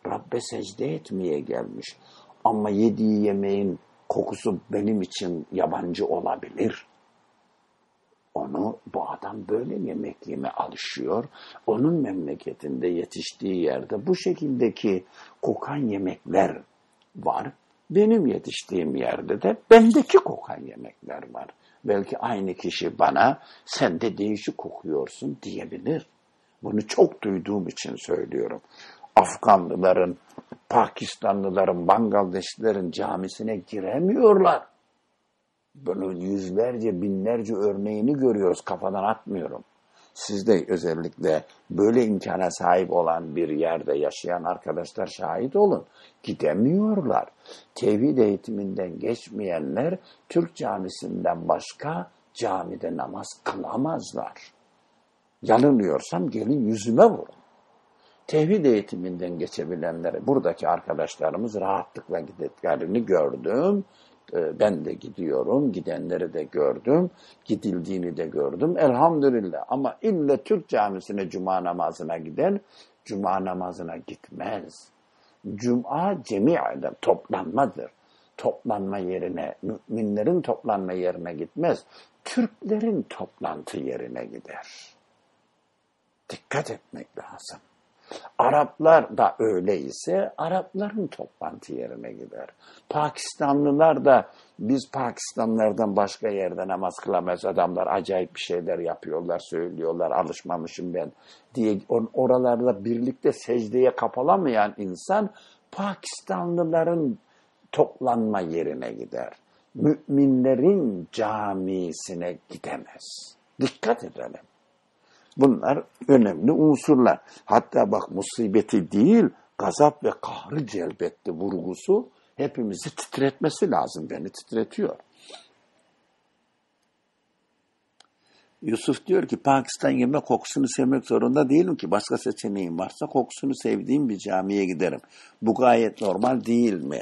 Rabbe secde etmeye gelmiş ama yediği yemeğin kokusu benim için yabancı olabilir. Onu bu adam böyle yemek yeme alışıyor. Onun memleketinde yetiştiği yerde bu şekildeki kokan yemekler var. Benim yetiştiğim yerde de bendeki kokan yemekler var. Belki aynı kişi bana sen de değişik kokuyorsun diyebilir. Bunu çok duyduğum için söylüyorum. Afganlıların, Pakistanlıların, Bangladeşlilerin camisine giremiyorlar. Böyle yüzlerce, binlerce örneğini görüyoruz. Kafadan atmıyorum. Siz de özellikle böyle imkana sahip olan bir yerde yaşayan arkadaşlar şahit olun. Gidemiyorlar. Tevhid eğitiminden geçmeyenler Türk camisinden başka camide namaz kılamazlar. Yanılıyorsam gelin yüzüme vurun. Tevhid eğitiminden geçebilenleri buradaki arkadaşlarımız rahatlıkla gidetlerini gördüm. Ee, ben de gidiyorum, gidenleri de gördüm, gidildiğini de gördüm. Elhamdülillah ama illa Türk camisine cuma namazına giden cuma namazına gitmez. Cuma cemi'den toplanmadır. Toplanma yerine, müminlerin toplanma yerine gitmez. Türklerin toplantı yerine gider. Dikkat etmek lazım. Araplar da öyleyse Arapların toplantı yerine gider. Pakistanlılar da biz Pakistanlılardan başka yerde namaz kılamayız adamlar acayip bir şeyler yapıyorlar, söylüyorlar, alışmamışım ben diye oralarda birlikte secdeye kapalamayan insan Pakistanlıların toplanma yerine gider. Müminlerin camisine gidemez. Dikkat edelim. Bunlar önemli unsurlar. Hatta bak musibeti değil, gazap ve kahrı celbetti vurgusu hepimizi titretmesi lazım. Beni titretiyor. Yusuf diyor ki Pakistan yemek kokusunu sevmek zorunda değilim ki başka seçeneğim varsa kokusunu sevdiğim bir camiye giderim. Bu gayet normal değil mi?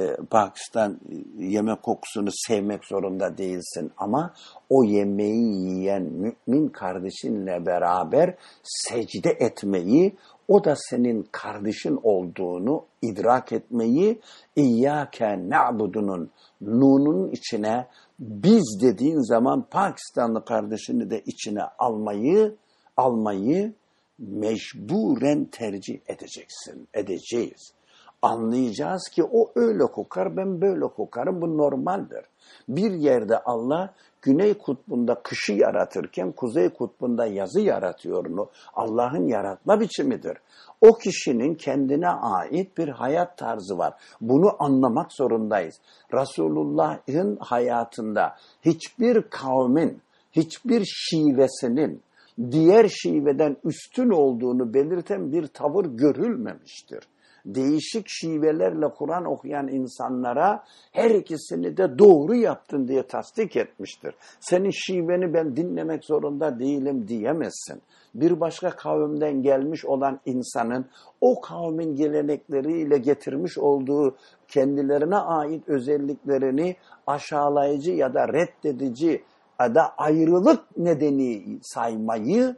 Ee, Pakistan e, yemek kokusunu sevmek zorunda değilsin ama o yemeği yiyen mümin kardeşinle beraber secde etmeyi, o da senin kardeşin olduğunu idrak etmeyi, İyyâke na'budunun nunun içine biz dediğin zaman Pakistanlı kardeşini de içine almayı, almayı mecburen tercih edeceksin, edeceğiz. Anlayacağız ki o öyle kokar, ben böyle kokarım, bu normaldir. Bir yerde Allah Güney kutbunda kışı yaratırken Kuzey kutbunda yazı yaratıyor. Allah'ın yaratma biçimidir. O kişinin kendine ait bir hayat tarzı var. Bunu anlamak zorundayız. Resulullah'ın hayatında hiçbir kavmin, hiçbir şivesinin diğer şiveden üstün olduğunu belirten bir tavır görülmemiştir değişik şivelerle Kur'an okuyan insanlara her ikisini de doğru yaptın diye tasdik etmiştir. Senin şiveni ben dinlemek zorunda değilim diyemezsin. Bir başka kavimden gelmiş olan insanın o kavmin gelenekleriyle getirmiş olduğu kendilerine ait özelliklerini aşağılayıcı ya da reddedici ya da ayrılık nedeni saymayı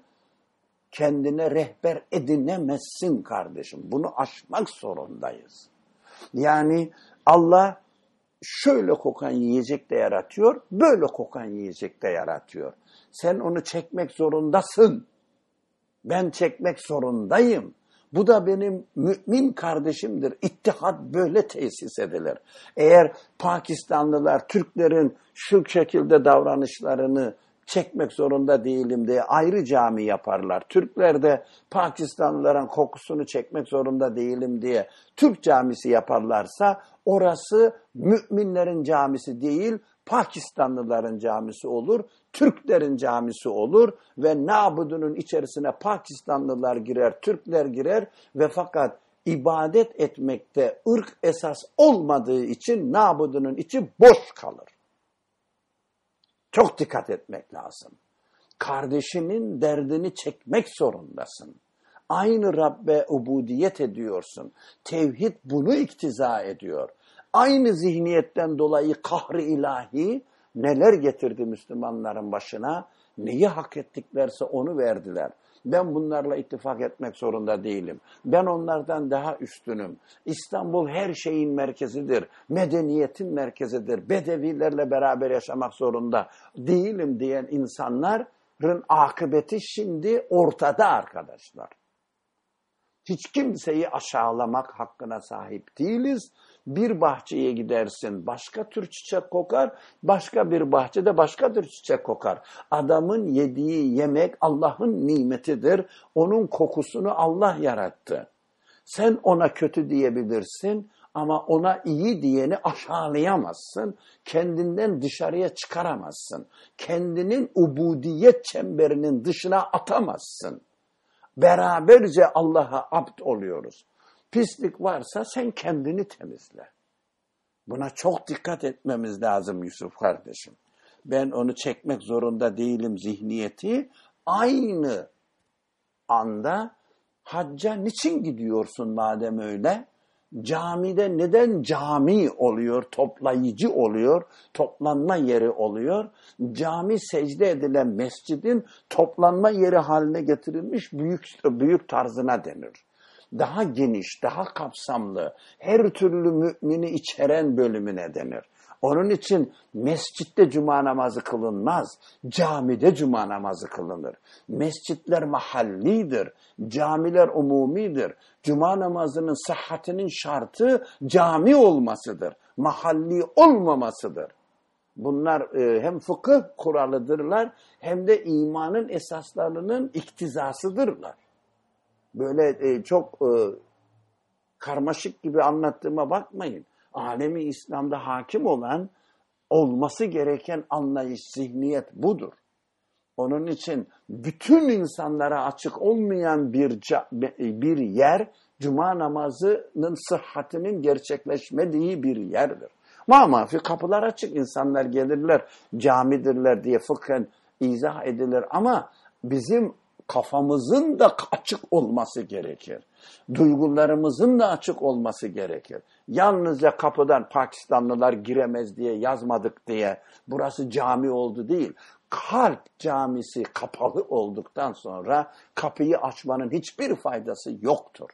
kendine rehber edinemezsin kardeşim. Bunu aşmak zorundayız. Yani Allah şöyle kokan yiyecek de yaratıyor, böyle kokan yiyecek de yaratıyor. Sen onu çekmek zorundasın. Ben çekmek zorundayım. Bu da benim mümin kardeşimdir. İttihat böyle tesis edilir. Eğer Pakistanlılar Türklerin şu şekilde davranışlarını çekmek zorunda değilim diye ayrı cami yaparlar. Türkler de Pakistanlıların kokusunu çekmek zorunda değilim diye Türk camisi yaparlarsa orası müminlerin camisi değil Pakistanlıların camisi olur, Türklerin camisi olur ve Nabudunun içerisine Pakistanlılar girer, Türkler girer ve fakat ibadet etmekte ırk esas olmadığı için Nabudunun içi boş kalır. Çok dikkat etmek lazım. Kardeşinin derdini çekmek zorundasın. Aynı Rabbe ubudiyet ediyorsun. Tevhid bunu iktiza ediyor. Aynı zihniyetten dolayı kahri ilahi neler getirdi Müslümanların başına? Neyi hak ettiklerse onu verdiler. Ben bunlarla ittifak etmek zorunda değilim. Ben onlardan daha üstünüm. İstanbul her şeyin merkezidir. Medeniyetin merkezidir. Bedevilerle beraber yaşamak zorunda değilim diyen insanların akıbeti şimdi ortada arkadaşlar. Hiç kimseyi aşağılamak hakkına sahip değiliz bir bahçeye gidersin başka tür çiçek kokar, başka bir bahçede başka tür çiçek kokar. Adamın yediği yemek Allah'ın nimetidir. Onun kokusunu Allah yarattı. Sen ona kötü diyebilirsin ama ona iyi diyeni aşağılayamazsın. Kendinden dışarıya çıkaramazsın. Kendinin ubudiyet çemberinin dışına atamazsın. Beraberce Allah'a abd oluyoruz. Pislik varsa sen kendini temizle. Buna çok dikkat etmemiz lazım Yusuf kardeşim. Ben onu çekmek zorunda değilim zihniyeti. Aynı anda hacca niçin gidiyorsun madem öyle? Camide neden cami oluyor, toplayıcı oluyor, toplanma yeri oluyor? Cami secde edilen mescidin toplanma yeri haline getirilmiş büyük büyük tarzına denir daha geniş, daha kapsamlı, her türlü mümini içeren bölümüne denir. Onun için mescitte cuma namazı kılınmaz, camide cuma namazı kılınır. Mescitler mahallidir, camiler umumidir. Cuma namazının sıhhatinin şartı cami olmasıdır, mahalli olmamasıdır. Bunlar e, hem fıkıh kuralıdırlar hem de imanın esaslarının iktizasıdırlar böyle e, çok e, karmaşık gibi anlattığıma bakmayın. Alemi İslam'da hakim olan olması gereken anlayış, zihniyet budur. Onun için bütün insanlara açık olmayan bir bir yer cuma namazının sıhhatinin gerçekleşmediği bir yerdir. Mamafi kapılar açık insanlar gelirler camidirler diye fıkhen izah edilir ama bizim kafamızın da açık olması gerekir. Duygularımızın da açık olması gerekir. Yalnızca kapıdan Pakistanlılar giremez diye yazmadık diye burası cami oldu değil. Kalp camisi kapalı olduktan sonra kapıyı açmanın hiçbir faydası yoktur.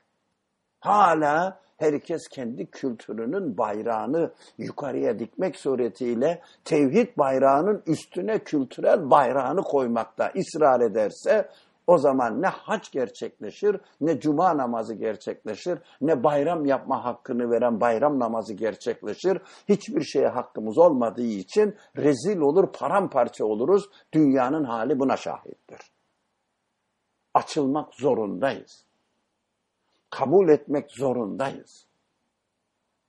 Hala herkes kendi kültürünün bayrağını yukarıya dikmek suretiyle tevhid bayrağının üstüne kültürel bayrağını koymakta ısrar ederse O zaman ne hac gerçekleşir, ne cuma namazı gerçekleşir, ne bayram yapma hakkını veren bayram namazı gerçekleşir. Hiçbir şeye hakkımız olmadığı için rezil olur, paramparça oluruz. Dünyanın hali buna şahittir. Açılmak zorundayız. Kabul etmek zorundayız.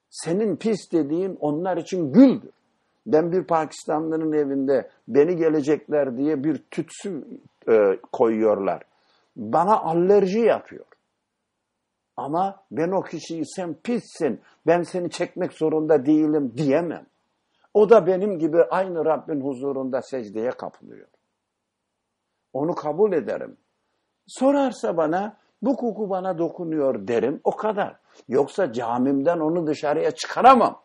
Senin pis dediğin onlar için güldür. Ben bir Pakistanlı'nın evinde beni gelecekler diye bir tütsü e, koyuyorlar. Bana alerji yapıyor. Ama ben o kişiyi sen pissin, ben seni çekmek zorunda değilim diyemem. O da benim gibi aynı Rabbin huzurunda secdeye kapılıyor. Onu kabul ederim. Sorarsa bana bu koku bana dokunuyor derim o kadar. Yoksa camimden onu dışarıya çıkaramam.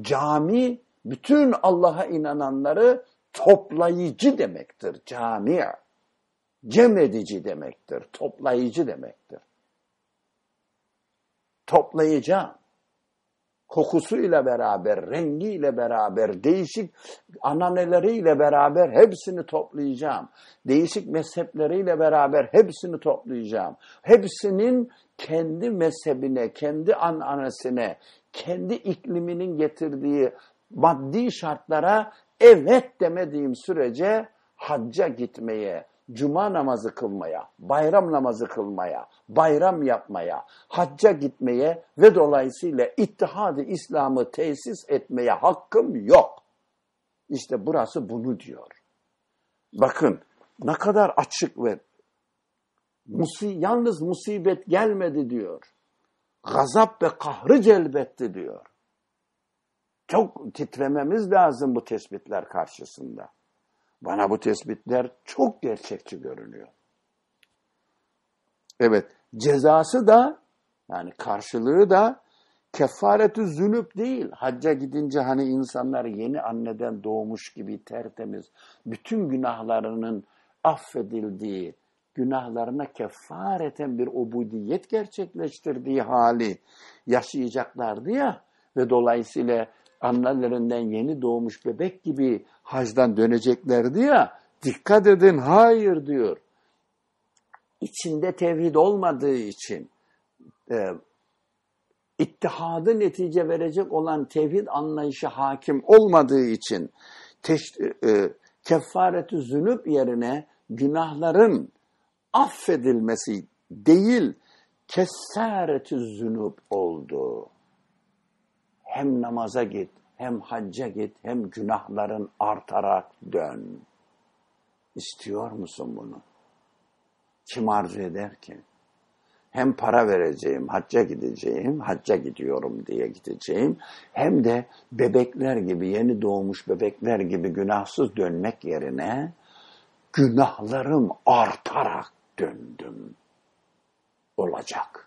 Cami bütün Allah'a inananları toplayıcı demektir. Cami. Cem edici demektir. Toplayıcı demektir. Toplayacağım. Kokusuyla beraber, rengiyle beraber, değişik ananeleriyle beraber hepsini toplayacağım. Değişik mezhepleriyle beraber hepsini toplayacağım. Hepsinin kendi mezhebine, kendi ananesine, kendi ikliminin getirdiği maddi şartlara evet demediğim sürece hacca gitmeye, cuma namazı kılmaya, bayram namazı kılmaya, bayram yapmaya, hacca gitmeye ve dolayısıyla ittihadı İslam'ı tesis etmeye hakkım yok. İşte burası bunu diyor. Bakın ne kadar açık ve musi, yalnız musibet gelmedi diyor. Gazap ve kahrı celbetti diyor. Çok titrememiz lazım bu tespitler karşısında. Bana bu tespitler çok gerçekçi görünüyor. Evet, cezası da yani karşılığı da kefaretü zünüp değil. Hacca gidince hani insanlar yeni anneden doğmuş gibi tertemiz, bütün günahlarının affedildiği, günahlarına kefareten bir ubudiyet gerçekleştirdiği hali yaşayacaklardı ya ve dolayısıyla annelerinden yeni doğmuş bebek gibi hacdan döneceklerdi ya dikkat edin hayır diyor. İçinde tevhid olmadığı için e, ittihadı netice verecek olan tevhid anlayışı hakim olmadığı için teş, e, kefaretü zünüp yerine günahların affedilmesi değil kesaretü zünüp oldu. Hem namaza git, hem hacca git, hem günahların artarak dön. İstiyor musun bunu? Kim arzu eder ki? Hem para vereceğim, hacca gideceğim, hacca gidiyorum diye gideceğim. Hem de bebekler gibi, yeni doğmuş bebekler gibi günahsız dönmek yerine günahlarım artarak döndüm. Olacak.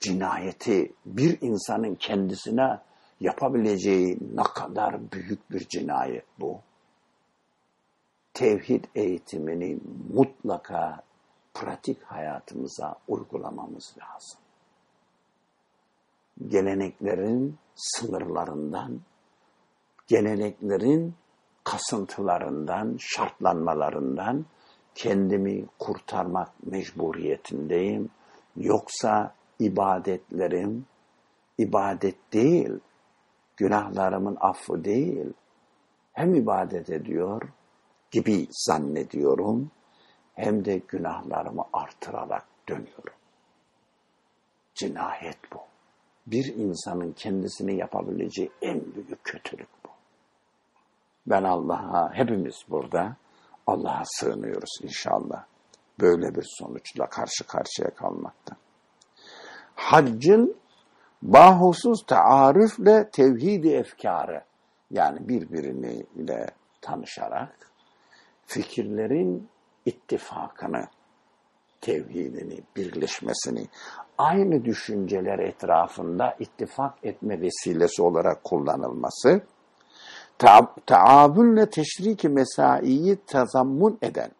Cinayeti bir insanın kendisine yapabileceği ne kadar büyük bir cinayet bu. Tevhid eğitimini mutlaka pratik hayatımıza uygulamamız lazım. Geleneklerin sınırlarından, geleneklerin kasıntılarından, şartlanmalarından kendimi kurtarmak mecburiyetindeyim. Yoksa ibadetlerim ibadet değil, günahlarımın affı değil. Hem ibadet ediyor gibi zannediyorum hem de günahlarımı artırarak dönüyorum. Cinayet bu. Bir insanın kendisini yapabileceği en büyük kötülük bu. Ben Allah'a, hepimiz burada Allah'a sığınıyoruz inşallah. Böyle bir sonuçla karşı karşıya kalmaktan. Haccın bahusuz taarrufle tevhidi efkarı yani birbirine tanışarak fikirlerin ittifakını, tevhidini, birleşmesini, aynı düşünceler etrafında ittifak etme vesilesi olarak kullanılması, ta taavünle teşriki mesaiyi tazammun eden,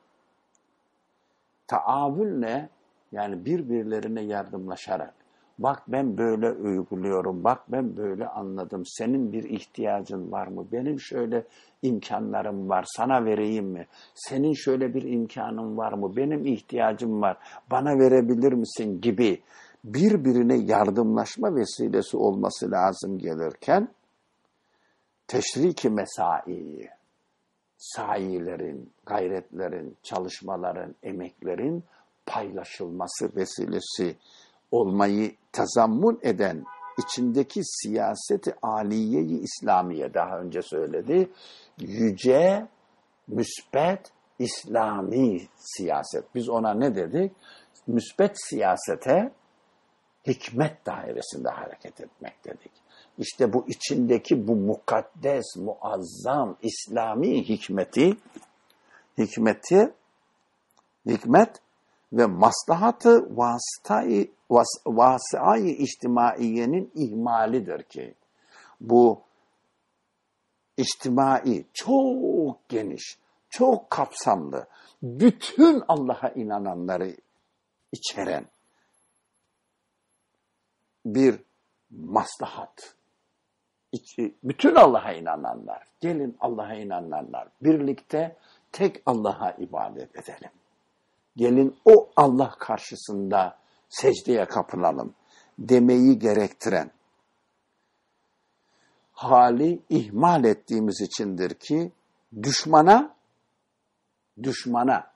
taavünle yani birbirlerine yardımlaşarak, Bak ben böyle uyguluyorum, bak ben böyle anladım. Senin bir ihtiyacın var mı? Benim şöyle imkanlarım var, sana vereyim mi? Senin şöyle bir imkanın var mı? Benim ihtiyacım var, bana verebilir misin gibi birbirine yardımlaşma vesilesi olması lazım gelirken teşriki mesaiyi, sayilerin, gayretlerin, çalışmaların, emeklerin paylaşılması vesilesi olmayı tazammun eden içindeki siyaseti aliyeyi İslamiye daha önce söyledi. Yüce, müsbet, İslami siyaset. Biz ona ne dedik? Müsbet siyasete hikmet dairesinde hareket etmek dedik. İşte bu içindeki bu mukaddes, muazzam İslami hikmeti, hikmeti, hikmet ve maslahatı vasıtayı, vas, vasıayı içtimaiyenin ihmalidir ki bu içtimai çok geniş, çok kapsamlı, bütün Allah'a inananları içeren bir maslahat. Bütün Allah'a inananlar, gelin Allah'a inananlar, birlikte tek Allah'a ibadet edelim. Gelin o Allah karşısında secdeye kapılalım demeyi gerektiren hali ihmal ettiğimiz içindir ki düşmana düşmana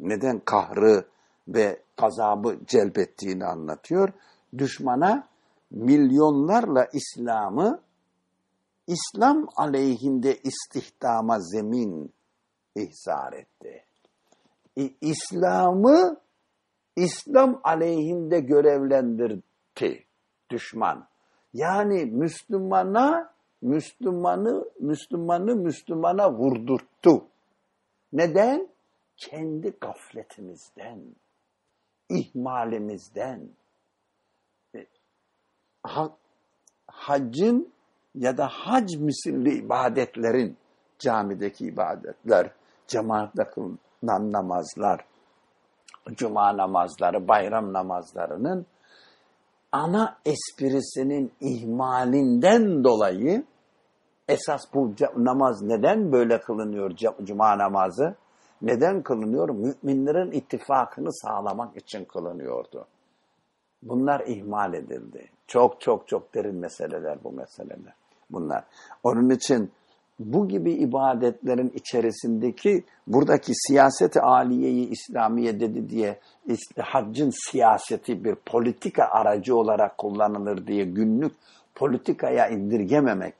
neden kahrı ve gazabı celbettiğini anlatıyor. Düşmana milyonlarla İslam'ı İslam aleyhinde istihdama zemin ihzar etti. İslam'ı İslam aleyhinde görevlendirdi düşman. Yani Müslümana Müslümanı Müslümanı Müslümana vurdurttu. Neden? Kendi gafletimizden, ihmalimizden, e, ha, haccın ya da hac misilli ibadetlerin, camideki ibadetler, cemaatle kılınan namazlar, cuma namazları, bayram namazlarının ana esprisinin ihmalinden dolayı esas bu namaz neden böyle kılınıyor cuma namazı? Neden kılınıyor? Müminlerin ittifakını sağlamak için kılınıyordu. Bunlar ihmal edildi. Çok çok çok derin meseleler bu meseleler. Bunlar. Onun için bu gibi ibadetlerin içerisindeki buradaki siyaseti aliyeyi İslamiye dedi diye haccın siyaseti bir politika aracı olarak kullanılır diye günlük politikaya indirgememek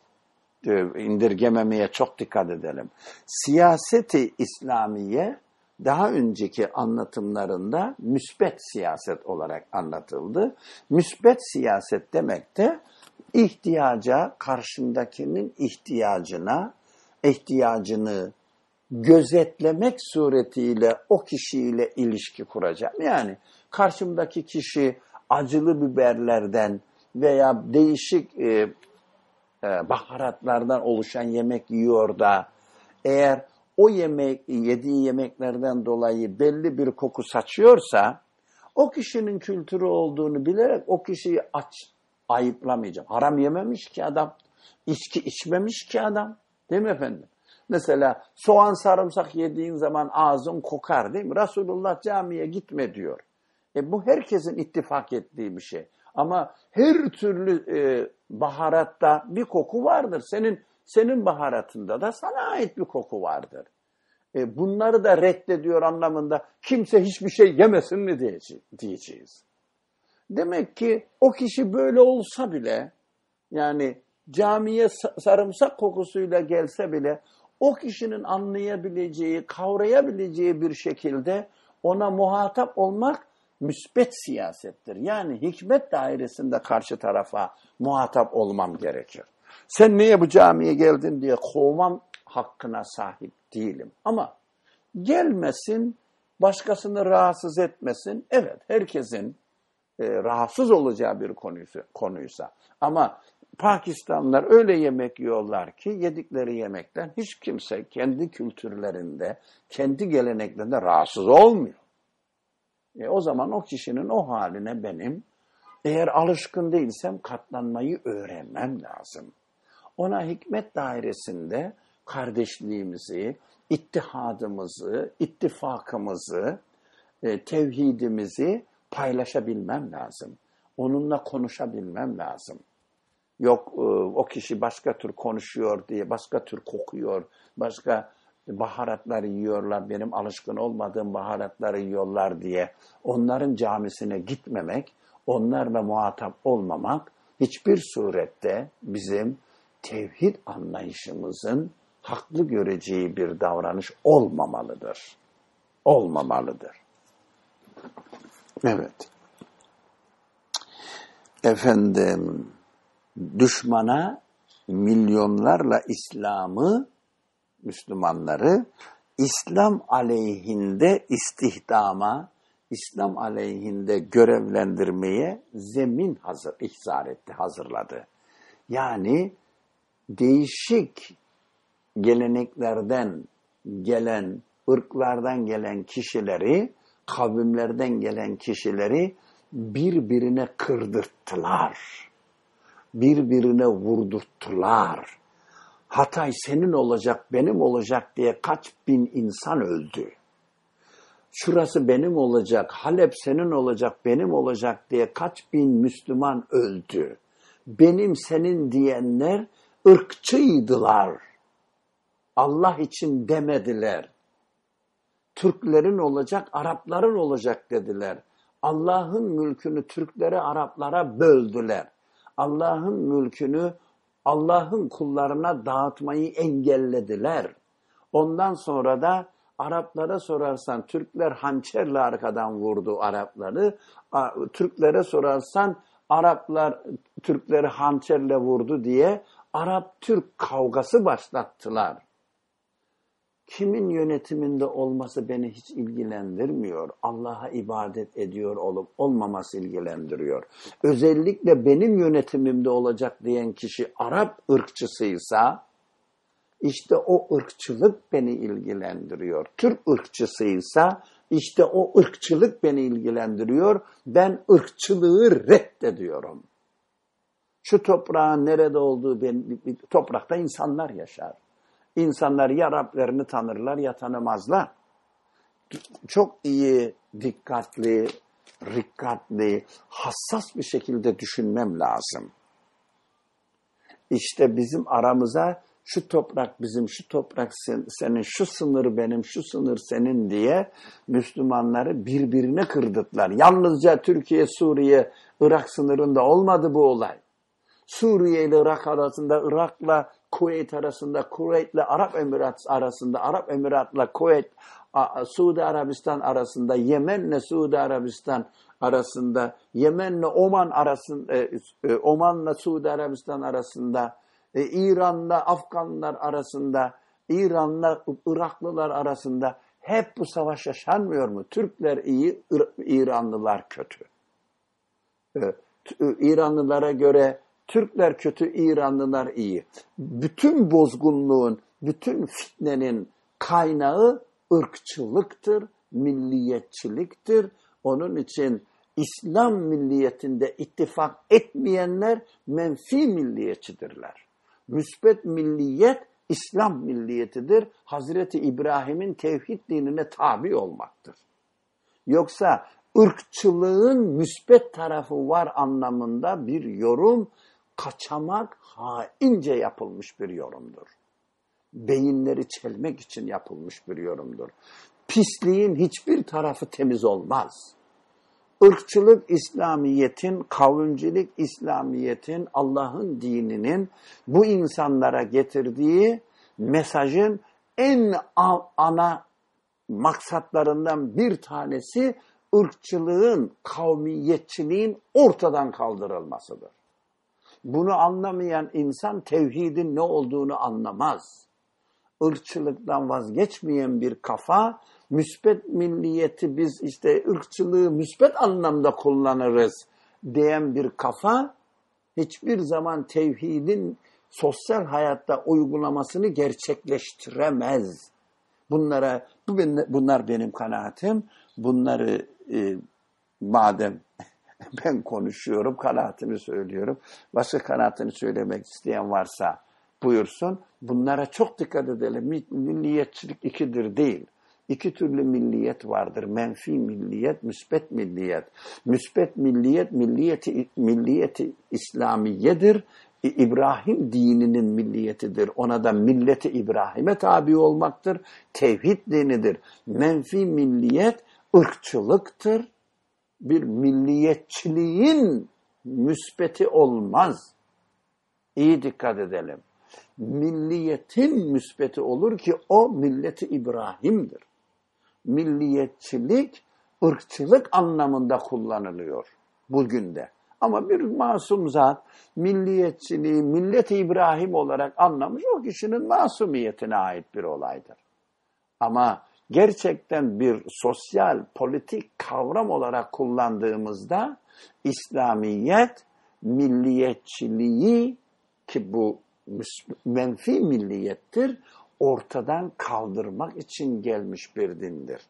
e, indirgememeye çok dikkat edelim. Siyaseti İslamiye daha önceki anlatımlarında müsbet siyaset olarak anlatıldı. Müsbet siyaset demek de ihtiyaca, karşındakinin ihtiyacına, ihtiyacını gözetlemek suretiyle o kişiyle ilişki kuracağım. Yani karşımdaki kişi acılı biberlerden veya değişik e, e, baharatlardan oluşan yemek yiyor da eğer o yemek yediği yemeklerden dolayı belli bir koku saçıyorsa o kişinin kültürü olduğunu bilerek o kişiyi aç ayıplamayacağım. Haram yememiş ki adam. içki içmemiş ki adam. Değil mi efendim? Mesela soğan sarımsak yediğin zaman ağzın kokar değil mi? Resulullah camiye gitme diyor. E bu herkesin ittifak ettiği bir şey. Ama her türlü e, baharatta bir koku vardır. Senin senin baharatında da sana ait bir koku vardır. E, bunları da reddediyor anlamında kimse hiçbir şey yemesin mi diyece- diyeceğiz. Demek ki o kişi böyle olsa bile yani camiye sa- sarımsak kokusuyla gelse bile o kişinin anlayabileceği, kavrayabileceği bir şekilde ona muhatap olmak müsbet siyasettir. Yani hikmet dairesinde karşı tarafa muhatap olmam gerekir. Sen niye bu camiye geldin diye kovmam hakkına sahip değilim. Ama gelmesin, başkasını rahatsız etmesin. Evet, herkesin e, rahatsız olacağı bir konuysa, konuysa. Ama Pakistanlılar öyle yemek yiyorlar ki yedikleri yemekten hiç kimse kendi kültürlerinde, kendi geleneklerinde rahatsız olmuyor. E, o zaman o kişinin o haline benim Eğer alışkın değilsem katlanmayı öğrenmem lazım. Ona hikmet dairesinde kardeşliğimizi, ittihadımızı, ittifakımızı, e, tevhidimizi paylaşabilmem lazım. Onunla konuşabilmem lazım. Yok e, o kişi başka tür konuşuyor diye, başka tür kokuyor, başka baharatları yiyorlar, benim alışkın olmadığım baharatları yiyorlar diye onların camisine gitmemek, onlarla muhatap olmamak hiçbir surette bizim tevhid anlayışımızın haklı göreceği bir davranış olmamalıdır. Olmamalıdır. Evet. Efendim, düşmana milyonlarla İslam'ı, Müslümanları İslam aleyhinde istihdama, İslam aleyhinde görevlendirmeye zemin hazır, ihzar etti, hazırladı. Yani değişik geleneklerden gelen, ırklardan gelen kişileri, kavimlerden gelen kişileri birbirine kırdırttılar. Birbirine vurdurttular. Hatay senin olacak, benim olacak diye kaç bin insan öldü. Şurası benim olacak, Halep senin olacak, benim olacak diye kaç bin Müslüman öldü. Benim senin diyenler ırkçıydılar. Allah için demediler. Türklerin olacak, Arapların olacak dediler. Allah'ın mülkünü Türklere, Araplara böldüler. Allah'ın mülkünü Allah'ın kullarına dağıtmayı engellediler. Ondan sonra da Araplara sorarsan Türkler hançerle arkadan vurdu Arapları. Türklere sorarsan Araplar Türkleri hançerle vurdu diye Arap-Türk kavgası başlattılar. Kimin yönetiminde olması beni hiç ilgilendirmiyor. Allah'a ibadet ediyor olup olmaması ilgilendiriyor. Özellikle benim yönetimimde olacak diyen kişi Arap ırkçısıysa işte o ırkçılık beni ilgilendiriyor. Türk ırkçısıysa işte o ırkçılık beni ilgilendiriyor. Ben ırkçılığı reddediyorum. Şu toprağın nerede olduğu ben, toprakta insanlar yaşar. İnsanlar ya Rablerini tanırlar ya tanımazlar. Çok iyi, dikkatli, rikkatli, hassas bir şekilde düşünmem lazım. İşte bizim aramıza şu toprak bizim, şu toprak senin, şu sınır benim, şu sınır senin diye Müslümanları birbirine kırdıklar. Yalnızca Türkiye, Suriye, Irak sınırında olmadı bu olay. Suriye ile Irak arasında, Irak'la Kuveyt arasında, Kuveyt ile Arap Emirat arasında, Arap Emirat'la Kuveyt, Suudi Arabistan arasında, Yemen'le Suudi Arabistan arasında, Yemen'le Oman arasında, e, e, Oman'la Suudi Arabistan arasında, e, İran'la Afganlar arasında, İran'la Iraklılar arasında hep bu savaş yaşanmıyor mu? Türkler iyi, İranlılar kötü. İranlılara göre Türkler kötü, İranlılar iyi. Bütün bozgunluğun, bütün fitnenin kaynağı ırkçılıktır, milliyetçiliktir. Onun için İslam milliyetinde ittifak etmeyenler menfi milliyetçidirler. Müsbet milliyet İslam milliyetidir. Hazreti İbrahim'in tevhid dinine tabi olmaktır. Yoksa ırkçılığın müsbet tarafı var anlamında bir yorum kaçamak haince yapılmış bir yorumdur. Beyinleri çelmek için yapılmış bir yorumdur. Pisliğin hiçbir tarafı temiz olmaz. Irkçılık İslamiyet'in, kavimcilik İslamiyet'in, Allah'ın dininin bu insanlara getirdiği mesajın en ana maksatlarından bir tanesi ırkçılığın, kavmiyetçiliğin ortadan kaldırılmasıdır. Bunu anlamayan insan tevhidin ne olduğunu anlamaz. Irkçılıktan vazgeçmeyen bir kafa, müsbet milliyeti biz işte ırkçılığı müsbet anlamda kullanırız diyen bir kafa, hiçbir zaman tevhidin sosyal hayatta uygulamasını gerçekleştiremez. Bunlara bu bunlar benim kanaatim. Bunları e, madem Ben konuşuyorum, kanaatimi söylüyorum. Başka kanaatini söylemek isteyen varsa buyursun. Bunlara çok dikkat edelim. Milliyetçilik ikidir değil. İki türlü milliyet vardır. Menfi milliyet, müsbet milliyet. Müsbet milliyet, milliyeti, milliyeti İslamiyedir. İbrahim dininin milliyetidir. Ona da milleti İbrahim'e tabi olmaktır. Tevhid dinidir. Menfi milliyet ırkçılıktır. Bir milliyetçiliğin müsbeti olmaz. İyi dikkat edelim. Milliyetin müsbeti olur ki o milleti İbrahim'dir. Milliyetçilik, ırkçılık anlamında kullanılıyor bugün de. Ama bir masum zat milliyetçiliği millet-i İbrahim olarak anlamış o kişinin masumiyetine ait bir olaydır. Ama gerçekten bir sosyal, politik kavram olarak kullandığımızda İslamiyet milliyetçiliği ki bu menfi milliyettir ortadan kaldırmak için gelmiş bir dindir.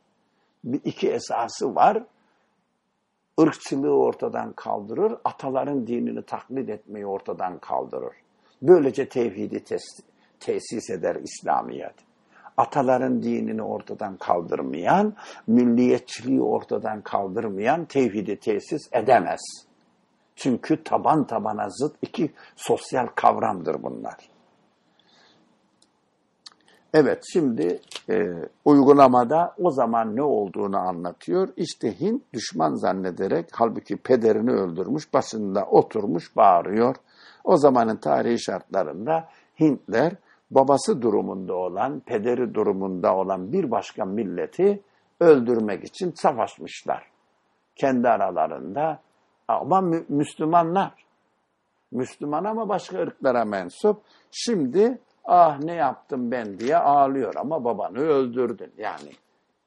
Bir iki esası var ırkçılığı ortadan kaldırır, ataların dinini taklit etmeyi ortadan kaldırır. Böylece tevhidi tes- tesis eder İslamiyet. Ataların dinini ortadan kaldırmayan, milliyetçiliği ortadan kaldırmayan tevhidi tesis edemez. Çünkü taban tabana zıt iki sosyal kavramdır bunlar. Evet şimdi e, uygulamada o zaman ne olduğunu anlatıyor. İşte Hint düşman zannederek halbuki pederini öldürmüş başında oturmuş bağırıyor. O zamanın tarihi şartlarında Hintler babası durumunda olan, pederi durumunda olan bir başka milleti öldürmek için savaşmışlar. Kendi aralarında ama Müslümanlar. Müslüman ama başka ırklara mensup. Şimdi ah ne yaptım ben diye ağlıyor ama babanı öldürdün. Yani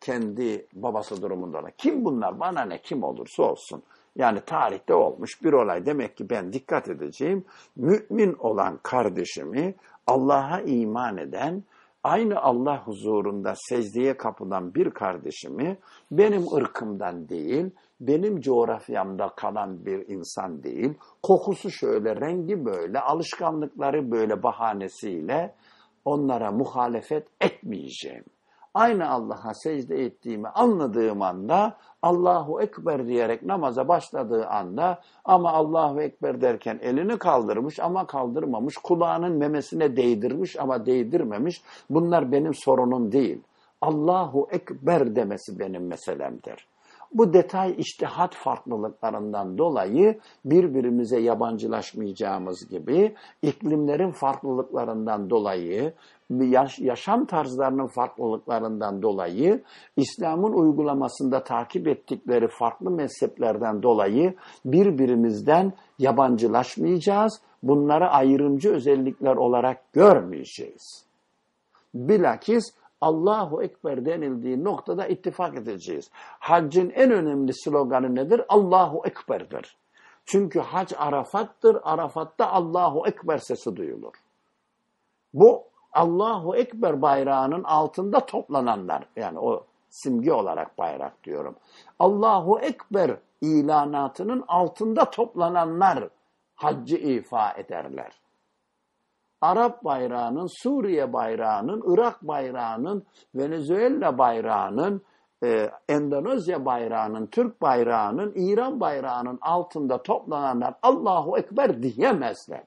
kendi babası durumunda olan. Kim bunlar? Bana ne kim olursa olsun. Yani tarihte olmuş bir olay. Demek ki ben dikkat edeceğim. Mümin olan kardeşimi Allah'a iman eden, aynı Allah huzurunda secdeye kapılan bir kardeşimi benim ırkımdan değil, benim coğrafyamda kalan bir insan değil, kokusu şöyle, rengi böyle, alışkanlıkları böyle bahanesiyle onlara muhalefet etmeyeceğim. Aynı Allah'a secde ettiğimi anladığım anda Allahu Ekber diyerek namaza başladığı anda ama Allahu Ekber derken elini kaldırmış ama kaldırmamış, kulağının memesine değdirmiş ama değdirmemiş. Bunlar benim sorunum değil. Allahu Ekber demesi benim meselemdir. Bu detay iştihat farklılıklarından dolayı birbirimize yabancılaşmayacağımız gibi iklimlerin farklılıklarından dolayı yaş yaşam tarzlarının farklılıklarından dolayı İslam'ın uygulamasında takip ettikleri farklı mezheplerden dolayı birbirimizden yabancılaşmayacağız. Bunları ayrımcı özellikler olarak görmeyeceğiz. Bilakis Allahu Ekber denildiği noktada ittifak edeceğiz. Haccın en önemli sloganı nedir? Allahu Ekber'dir. Çünkü hac Arafat'tır. Arafat'ta Allahu Ekber sesi duyulur. Bu Allahu Ekber bayrağının altında toplananlar yani o simge olarak bayrak diyorum. Allahu Ekber ilanatının altında toplananlar haccı ifa ederler. Arap bayrağının, Suriye bayrağının, Irak bayrağının, Venezuela bayrağının, e, Endonezya bayrağının, Türk bayrağının, İran bayrağının altında toplananlar Allahu Ekber diyemezler.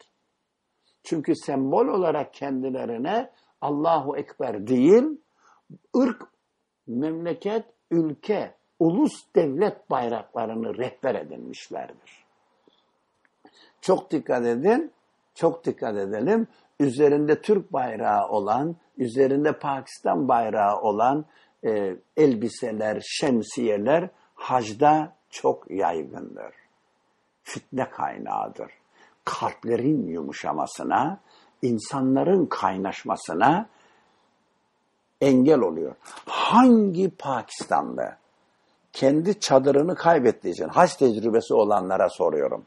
Çünkü sembol olarak kendilerine Allahu Ekber değil, ırk, memleket, ülke, ulus devlet bayraklarını rehber edinmişlerdir. Çok dikkat edin, çok dikkat edelim. Üzerinde Türk bayrağı olan, üzerinde Pakistan bayrağı olan e, elbiseler, şemsiyeler hacda çok yaygındır. Fitne kaynağıdır kalplerin yumuşamasına, insanların kaynaşmasına engel oluyor. Hangi Pakistanlı kendi çadırını kaybettiği için haç tecrübesi olanlara soruyorum.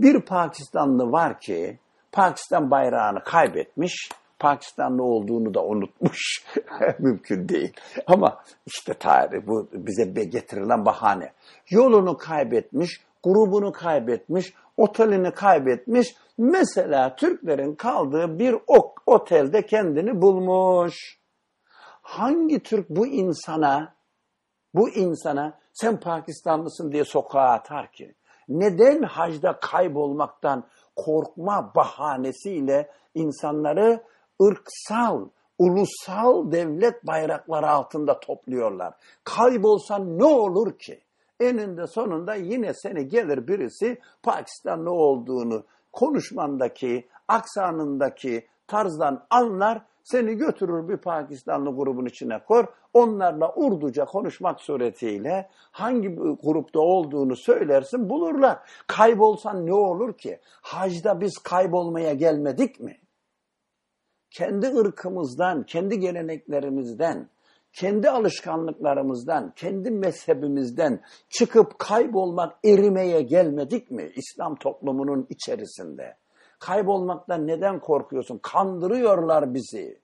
Bir Pakistanlı var ki Pakistan bayrağını kaybetmiş, Pakistanlı olduğunu da unutmuş. Mümkün değil. Ama işte tarih bu bize getirilen bahane. Yolunu kaybetmiş, grubunu kaybetmiş, otelini kaybetmiş. Mesela Türklerin kaldığı bir ok otelde kendini bulmuş. Hangi Türk bu insana bu insana sen Pakistanlısın diye sokağa atar ki? Neden hacda kaybolmaktan korkma bahanesiyle insanları ırksal, ulusal devlet bayrakları altında topluyorlar? Kaybolsan ne olur ki? Eninde sonunda yine seni gelir birisi Pakistanlı olduğunu konuşmandaki, aksanındaki tarzdan anlar, seni götürür bir Pakistanlı grubun içine kor, onlarla Urduca konuşmak suretiyle hangi grupta olduğunu söylersin bulurlar. Kaybolsan ne olur ki? Hacda biz kaybolmaya gelmedik mi? Kendi ırkımızdan, kendi geleneklerimizden, kendi alışkanlıklarımızdan, kendi mezhebimizden çıkıp kaybolmak, erimeye gelmedik mi İslam toplumunun içerisinde? Kaybolmaktan neden korkuyorsun? Kandırıyorlar bizi.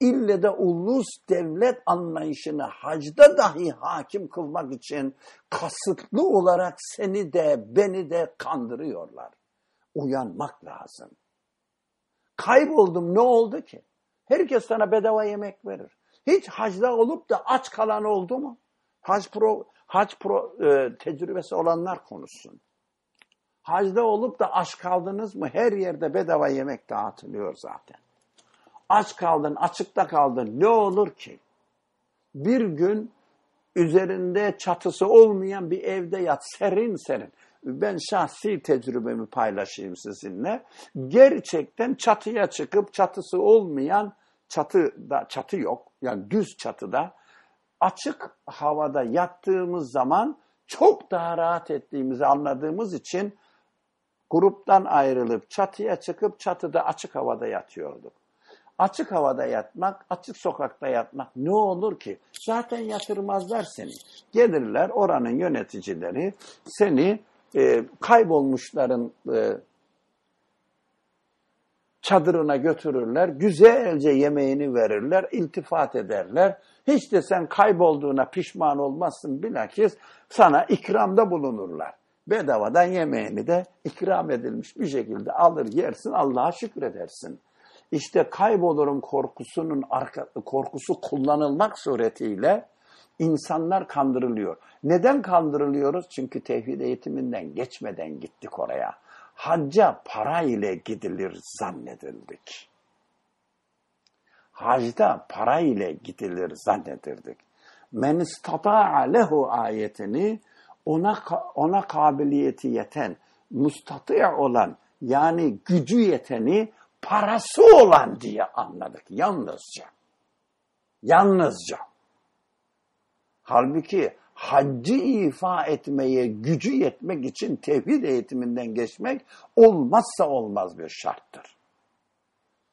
İlle de ulus devlet anlayışını hacda dahi hakim kılmak için kasıtlı olarak seni de beni de kandırıyorlar. Uyanmak lazım. Kayboldum ne oldu ki? Herkes sana bedava yemek verir. Hiç hacda olup da aç kalan oldu mu? Hac pro, hac pro e, tecrübesi olanlar konuşsun. Hacda olup da aç kaldınız mı? Her yerde bedava yemek dağıtılıyor zaten. Aç kaldın, açıkta kaldın. Ne olur ki? Bir gün üzerinde çatısı olmayan bir evde yat, serin serin. Ben şahsi tecrübemi paylaşayım sizinle. Gerçekten çatıya çıkıp çatısı olmayan çatıda çatı yok. Yani düz çatıda açık havada yattığımız zaman çok daha rahat ettiğimizi anladığımız için gruptan ayrılıp çatıya çıkıp çatıda açık havada yatıyorduk. Açık havada yatmak, açık sokakta yatmak ne olur ki? Zaten yatırmazlar seni. Gelirler oranın yöneticileri seni e, kaybolmuşların e, çadırına götürürler, güzelce yemeğini verirler, iltifat ederler. Hiç de sen kaybolduğuna pişman olmazsın bilakis sana ikramda bulunurlar. Bedavadan yemeğini de ikram edilmiş bir şekilde alır yersin, Allah'a şükredersin. İşte kaybolurum korkusunun arka, korkusu kullanılmak suretiyle insanlar kandırılıyor. Neden kandırılıyoruz? Çünkü tevhid eğitiminden geçmeden gittik oraya. Hacca para ile gidilir zannedildik. Hacda para ile gidilir zannedirdik. Men istata'a lehu ayetini ona ona kabiliyeti yeten, mustati olan yani gücü yeteni parası olan diye anladık yalnızca. Yalnızca. Halbuki haccı ifa etmeye gücü yetmek için tevhid eğitiminden geçmek olmazsa olmaz bir şarttır.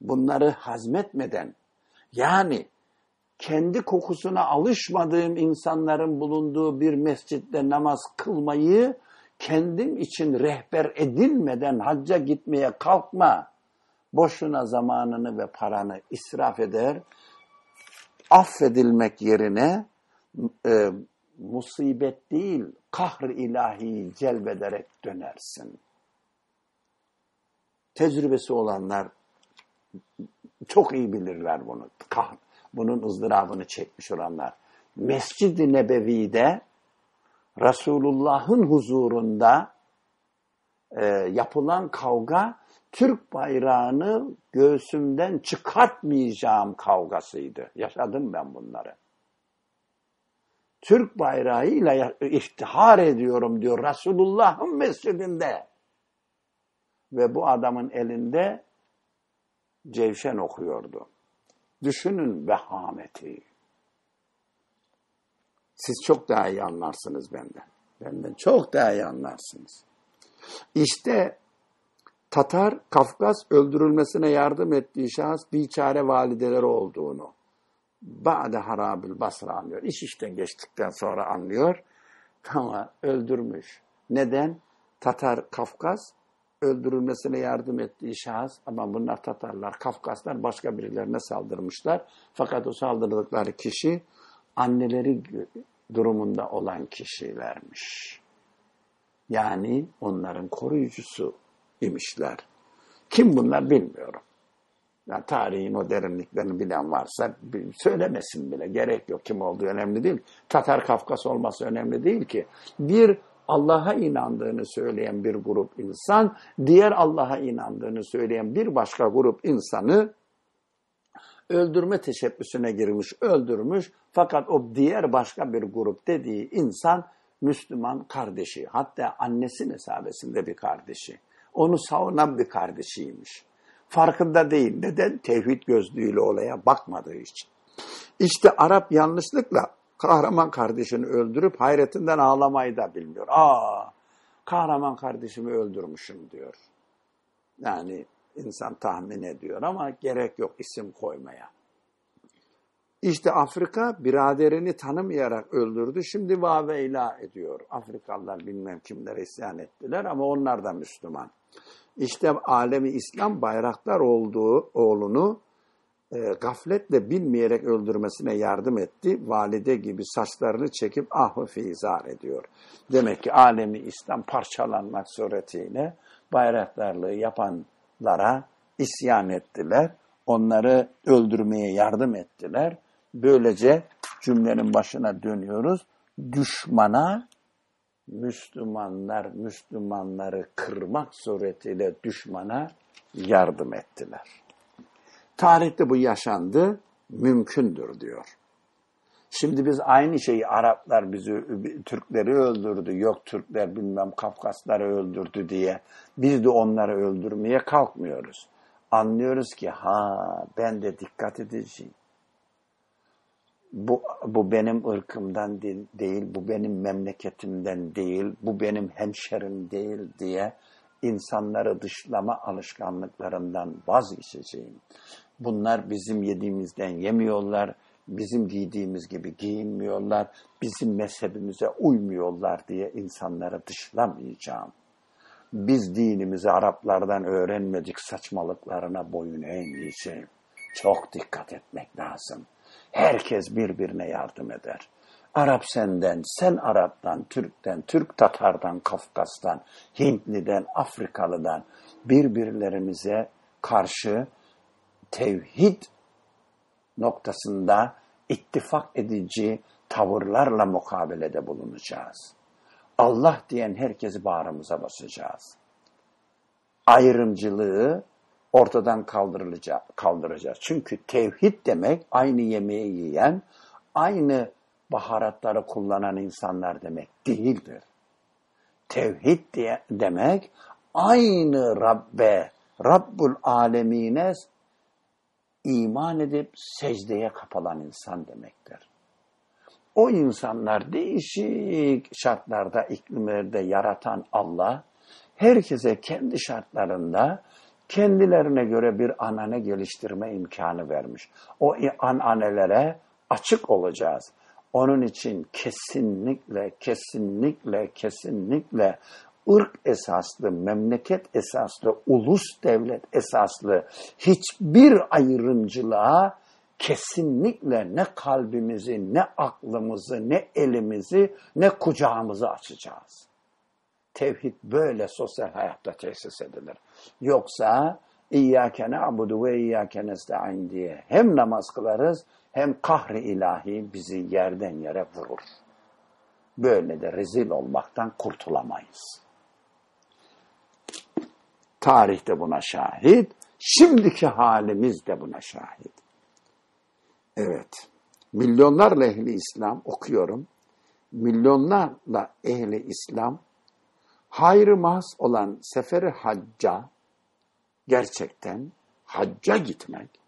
Bunları hazmetmeden yani kendi kokusuna alışmadığım insanların bulunduğu bir mescitte namaz kılmayı kendim için rehber edilmeden hacca gitmeye kalkma. Boşuna zamanını ve paranı israf eder. Affedilmek yerine e, musibet değil, kahr ilahi celbederek dönersin. Tecrübesi olanlar çok iyi bilirler bunu. Kahr, bunun ızdırabını çekmiş olanlar. Mescid-i Nebevi'de Resulullah'ın huzurunda e, yapılan kavga Türk bayrağını göğsümden çıkartmayacağım kavgasıydı. Yaşadım ben bunları. Türk bayrağıyla iftihar ediyorum diyor Resulullah'ın mescidinde. Ve bu adamın elinde cevşen okuyordu. Düşünün vehameti. Siz çok daha iyi anlarsınız benden. Benden çok daha iyi anlarsınız. İşte Tatar Kafkas öldürülmesine yardım ettiği şahıs biçare valideleri olduğunu Ba'de harabil basra anlıyor. İş işten geçtikten sonra anlıyor. Ama öldürmüş. Neden? Tatar Kafkas öldürülmesine yardım ettiği şahıs ama bunlar Tatarlar, Kafkaslar başka birilerine saldırmışlar. Fakat o saldırdıkları kişi anneleri durumunda olan kişilermiş. Yani onların koruyucusu imişler. Kim bunlar bilmiyorum. Yani tarihin o derinliklerini bilen varsa söylemesin bile. Gerek yok. Kim olduğu önemli değil. Tatar Kafkas olması önemli değil ki. Bir Allah'a inandığını söyleyen bir grup insan, diğer Allah'a inandığını söyleyen bir başka grup insanı öldürme teşebbüsüne girmiş, öldürmüş. Fakat o diğer başka bir grup dediği insan Müslüman kardeşi. Hatta annesi mesabesinde bir kardeşi. Onu savunan bir kardeşiymiş. Farkında değil. Neden? Tevhid gözlüğüyle olaya bakmadığı için. İşte Arap yanlışlıkla kahraman kardeşini öldürüp hayretinden ağlamayı da bilmiyor. Aa, kahraman kardeşimi öldürmüşüm diyor. Yani insan tahmin ediyor ama gerek yok isim koymaya. İşte Afrika biraderini tanımayarak öldürdü. Şimdi vaveyla ediyor. Afrikalılar bilmem kimlere isyan ettiler ama onlar da Müslüman. İşte alemi İslam bayraktar olduğu oğlunu e, gafletle bilmeyerek öldürmesine yardım etti. Valide gibi saçlarını çekip ahı fizar ediyor. Demek ki alemi İslam parçalanmak suretiyle bayraktarlığı yapanlara isyan ettiler. Onları öldürmeye yardım ettiler. Böylece cümlenin başına dönüyoruz. Düşmana Müslümanlar Müslümanları kırmak suretiyle düşmana yardım ettiler. Tarihte bu yaşandı, mümkündür diyor. Şimdi biz aynı şeyi Araplar bizi, Türkleri öldürdü, yok Türkler bilmem Kafkasları öldürdü diye biz de onları öldürmeye kalkmıyoruz. Anlıyoruz ki ha ben de dikkat edeceğim. Bu, bu benim ırkımdan değil, bu benim memleketimden değil, bu benim hemşerim değil diye insanları dışlama alışkanlıklarından vazgeçeceğim. Bunlar bizim yediğimizden yemiyorlar, bizim giydiğimiz gibi giyinmiyorlar, bizim mezhebimize uymuyorlar diye insanları dışlamayacağım. Biz dinimizi Araplardan öğrenmedik saçmalıklarına boyun eğmeyeceğim. Çok dikkat etmek lazım. Herkes birbirine yardım eder. Arap senden, sen Arap'tan, Türk'ten, Türk Tatar'dan, Kafkas'tan, Hintliden, Afrikalı'dan birbirlerimize karşı tevhid noktasında ittifak edici tavırlarla mukabelede bulunacağız. Allah diyen herkesi bağrımıza basacağız. Ayrımcılığı ortadan kaldıracağız. Çünkü tevhid demek aynı yemeği yiyen, aynı baharatları kullanan insanlar demek değildir. Tevhid diye, demek aynı Rabbe, Rabbul Alemine iman edip secdeye kapalan insan demektir. O insanlar değişik şartlarda, iklimlerde yaratan Allah, herkese kendi şartlarında kendilerine göre bir anane geliştirme imkanı vermiş. O ananelere açık olacağız. Onun için kesinlikle, kesinlikle, kesinlikle ırk esaslı, memleket esaslı, ulus devlet esaslı hiçbir ayrımcılığa kesinlikle ne kalbimizi, ne aklımızı, ne elimizi, ne kucağımızı açacağız. Tevhid böyle sosyal hayatta tesis edilir. Yoksa İyyâke na'budu ve İyyâke nesta'in diye hem namaz kılarız hem kahri ilahi bizi yerden yere vurur. Böyle de rezil olmaktan kurtulamayız. Tarihte buna şahit, şimdiki halimiz de buna şahit. Evet, milyonlarla ehli İslam okuyorum. Milyonlarla ehli İslam hayrı mahs olan seferi hacca gerçekten hacca gitmek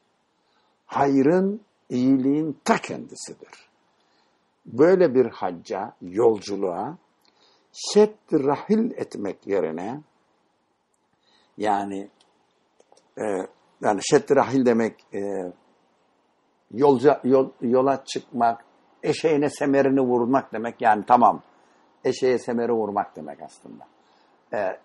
hayrın, iyiliğin ta kendisidir. Böyle bir hacca, yolculuğa şed rahil etmek yerine yani e, yani şed rahil demek e, yolca, yol, yola çıkmak, eşeğine semerini vurmak demek yani tamam eşeğe semeri vurmak demek aslında. Ee,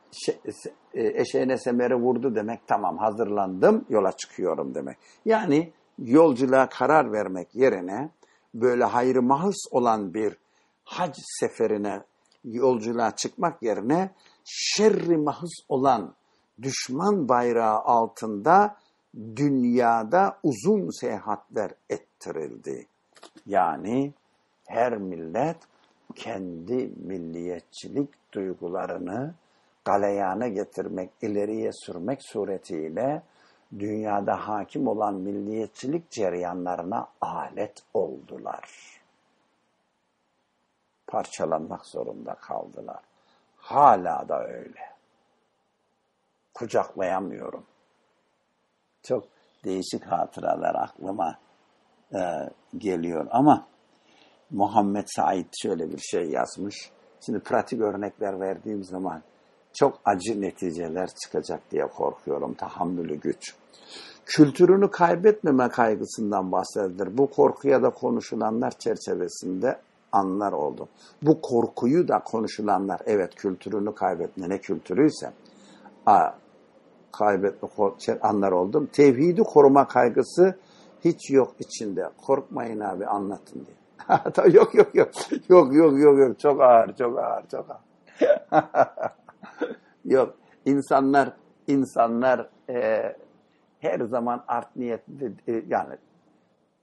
eşeğine semeri vurdu demek tamam hazırlandım yola çıkıyorum demek. Yani yolculuğa karar vermek yerine böyle hayrı mahıs olan bir hac seferine yolculuğa çıkmak yerine şerri mahız olan düşman bayrağı altında dünyada uzun seyahatler ettirildi. Yani her millet kendi milliyetçilik duygularını galeyana getirmek, ileriye sürmek suretiyle dünyada hakim olan milliyetçilik cereyanlarına alet oldular. Parçalanmak zorunda kaldılar. Hala da öyle. Kucaklayamıyorum. Çok değişik hatıralar aklıma e, geliyor ama Muhammed Said şöyle bir şey yazmış. Şimdi pratik örnekler verdiğim zaman çok acı neticeler çıkacak diye korkuyorum. Tahammülü güç. Kültürünü kaybetmeme kaygısından bahsedilir. Bu korkuya da konuşulanlar çerçevesinde anlar oldu. Bu korkuyu da konuşulanlar evet kültürünü kaybetme ne kültürüyse kaybetme şey, anlar oldum. Tevhidi koruma kaygısı hiç yok içinde. Korkmayın abi anlatın diye. yok yok yok. Yok yok yok yok. Çok ağır, çok ağır, çok ağır. yok. İnsanlar insanlar e, her zaman art niyetli e, yani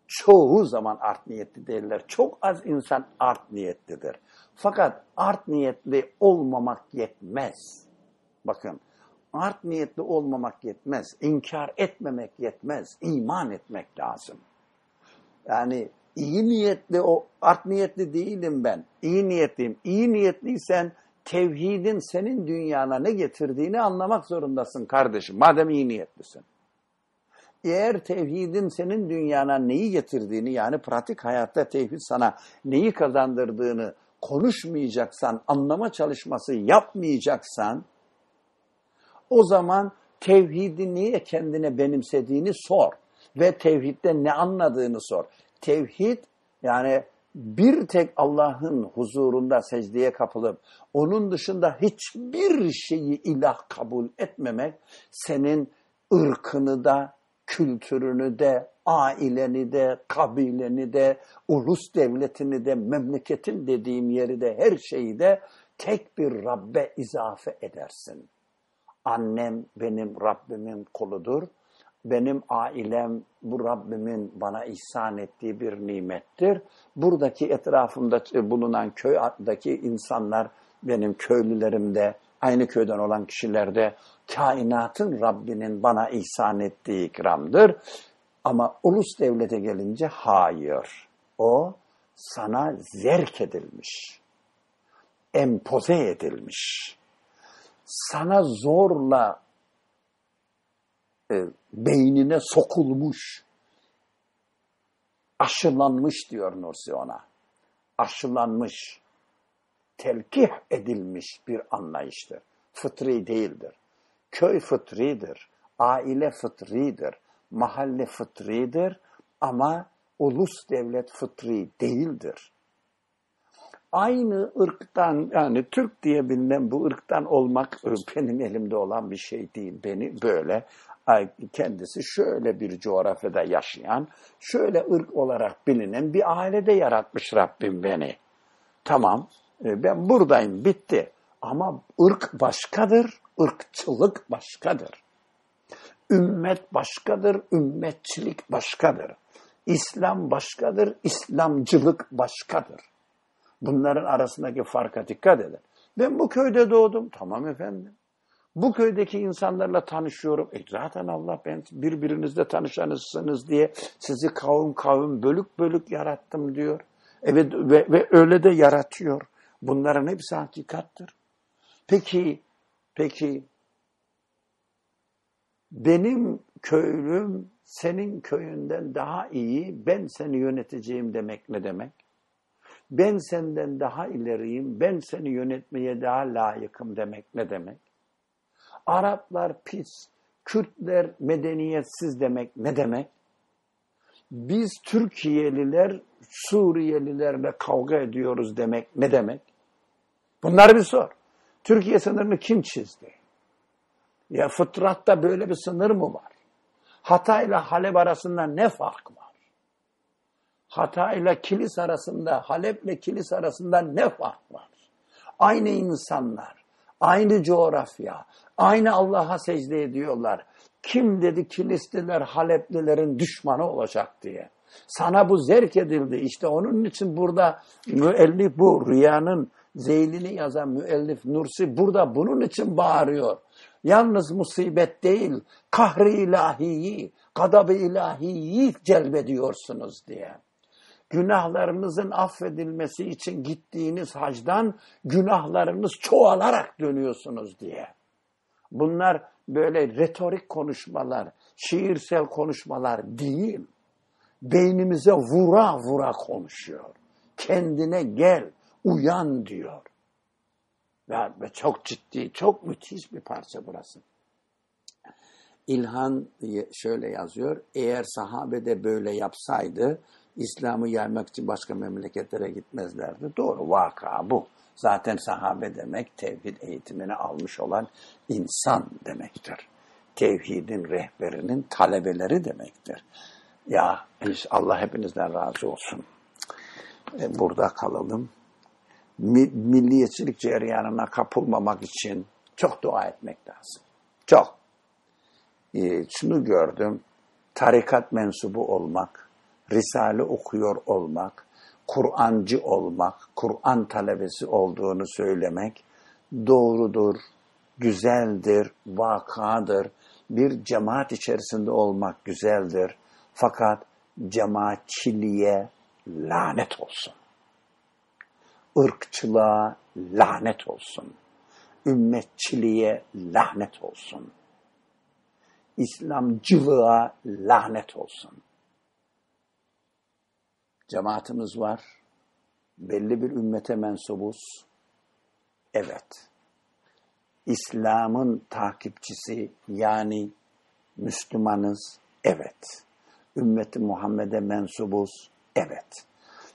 çoğu zaman art niyetli değiller. Çok az insan art niyetlidir. Fakat art niyetli olmamak yetmez. Bakın art niyetli olmamak yetmez. İnkar etmemek yetmez. İman etmek lazım. Yani iyi niyetli o art niyetli değilim ben. İyi niyetliyim. İyi niyetliysen tevhidin senin dünyana ne getirdiğini anlamak zorundasın kardeşim. Madem iyi niyetlisin. Eğer tevhidin senin dünyana neyi getirdiğini yani pratik hayatta tevhid sana neyi kazandırdığını konuşmayacaksan, anlama çalışması yapmayacaksan o zaman tevhidi niye kendine benimsediğini sor ve tevhidde ne anladığını sor. Tevhid yani bir tek Allah'ın huzurunda secdeye kapılıp onun dışında hiçbir şeyi ilah kabul etmemek senin ırkını da, kültürünü de, aileni de, kabileni de, ulus devletini de, memleketin dediğim yeri de, her şeyi de tek bir Rabbe izafe edersin. Annem benim Rabbimin kuludur. Benim ailem bu Rabbimin bana ihsan ettiği bir nimettir. Buradaki etrafımda bulunan köydeki insanlar benim köylülerim de, aynı köyden olan kişiler de kainatın Rabbinin bana ihsan ettiği ikramdır. Ama ulus devlete gelince hayır. O sana zerk edilmiş, empoze edilmiş, sana zorla e, beynine sokulmuş, aşılanmış diyor Nursi ona. Aşılanmış, telkih edilmiş bir anlayıştır. Fıtri değildir. Köy fıtridir, aile fıtridir, mahalle fıtridir ama ulus devlet fıtri değildir. Aynı ırktan yani Türk diye bilinen bu ırktan olmak benim elimde olan bir şey değil. Beni böyle kendisi şöyle bir coğrafyada yaşayan, şöyle ırk olarak bilinen bir ailede yaratmış Rabbim beni. Tamam, e, ben buradayım, bitti. Ama ırk başkadır, ırkçılık başkadır. Ümmet başkadır, ümmetçilik başkadır. İslam başkadır, İslamcılık başkadır. Bunların arasındaki farka dikkat edin. Ben bu köyde doğdum. Tamam efendim. Bu köydeki insanlarla tanışıyorum. E zaten Allah ben birbirinizle tanışanızsınız diye sizi kavim kavim bölük bölük yarattım diyor. Evet ve, ve öyle de yaratıyor. Bunların hepsi hakikattır. Peki, peki benim köylüm senin köyünden daha iyi, ben seni yöneteceğim demek ne demek? Ben senden daha ileriyim, ben seni yönetmeye daha layıkım demek ne demek? Araplar pis, Kürtler medeniyetsiz demek ne demek? Biz Türkiye'liler Suriyelilerle kavga ediyoruz demek ne demek? Bunları bir sor. Türkiye sınırını kim çizdi? Ya fıtratta böyle bir sınır mı var? Hatay ile Halep arasında ne fark var? Hatay ile Kilis arasında, Halep ile Kilis arasında ne fark var? Aynı insanlar, aynı coğrafya, aynı Allah'a secde ediyorlar. Kim dedi Kilisliler Haleplilerin düşmanı olacak diye. Sana bu zerk edildi. İşte onun için burada müellif bu rüyanın zeylini yazan müellif Nursi burada bunun için bağırıyor. Yalnız musibet değil, kahri ilahiyi, gadab-ı ilahiyi celbediyorsunuz diye. Günahlarınızın affedilmesi için gittiğiniz hacdan günahlarınız çoğalarak dönüyorsunuz diye. Bunlar böyle retorik konuşmalar, şiirsel konuşmalar değil. Beynimize vura vura konuşuyor. Kendine gel, uyan diyor. Ve, çok ciddi, çok müthiş bir parça burası. İlhan şöyle yazıyor. Eğer sahabe de böyle yapsaydı İslam'ı yaymak için başka memleketlere gitmezlerdi. Doğru vaka bu. Zaten sahabe demek tevhid eğitimini almış olan insan demektir. Tevhidin rehberinin talebeleri demektir. Ya Allah hepinizden razı olsun. E, burada kalalım. Milliyetçilik cereyanına kapılmamak için çok dua etmek lazım. Çok. E, şunu gördüm. Tarikat mensubu olmak, Risale okuyor olmak, Kur'ancı olmak, Kur'an talebesi olduğunu söylemek doğrudur, güzeldir, vakadır. Bir cemaat içerisinde olmak güzeldir. Fakat cemaatçiliğe lanet olsun. Irkçılığa lanet olsun. Ümmetçiliğe lanet olsun. İslamcılığa lanet olsun. Cemaatimiz var. Belli bir ümmete mensubuz. Evet. İslam'ın takipçisi yani Müslümanız. Evet. Ümmeti Muhammed'e mensubuz. Evet.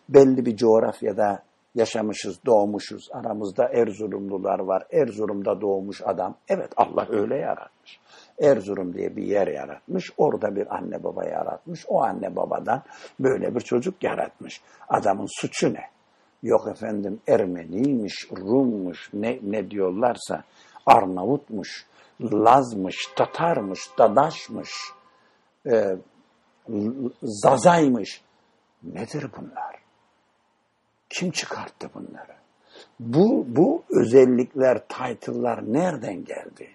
Belli bir coğrafyada yaşamışız, doğmuşuz. Aramızda Erzurumlular var. Erzurum'da doğmuş adam. Evet Allah öyle yaratmış. Erzurum diye bir yer yaratmış. Orada bir anne baba yaratmış. O anne babadan böyle bir çocuk yaratmış. Adamın suçu ne? Yok efendim Ermeniymiş, Rummuş, ne, ne diyorlarsa Arnavutmuş, Lazmış, Tatarmış, Dadaşmış, e, Zazaymış. Nedir bunlar? Kim çıkarttı bunları? Bu, bu özellikler, title'lar nereden geldi?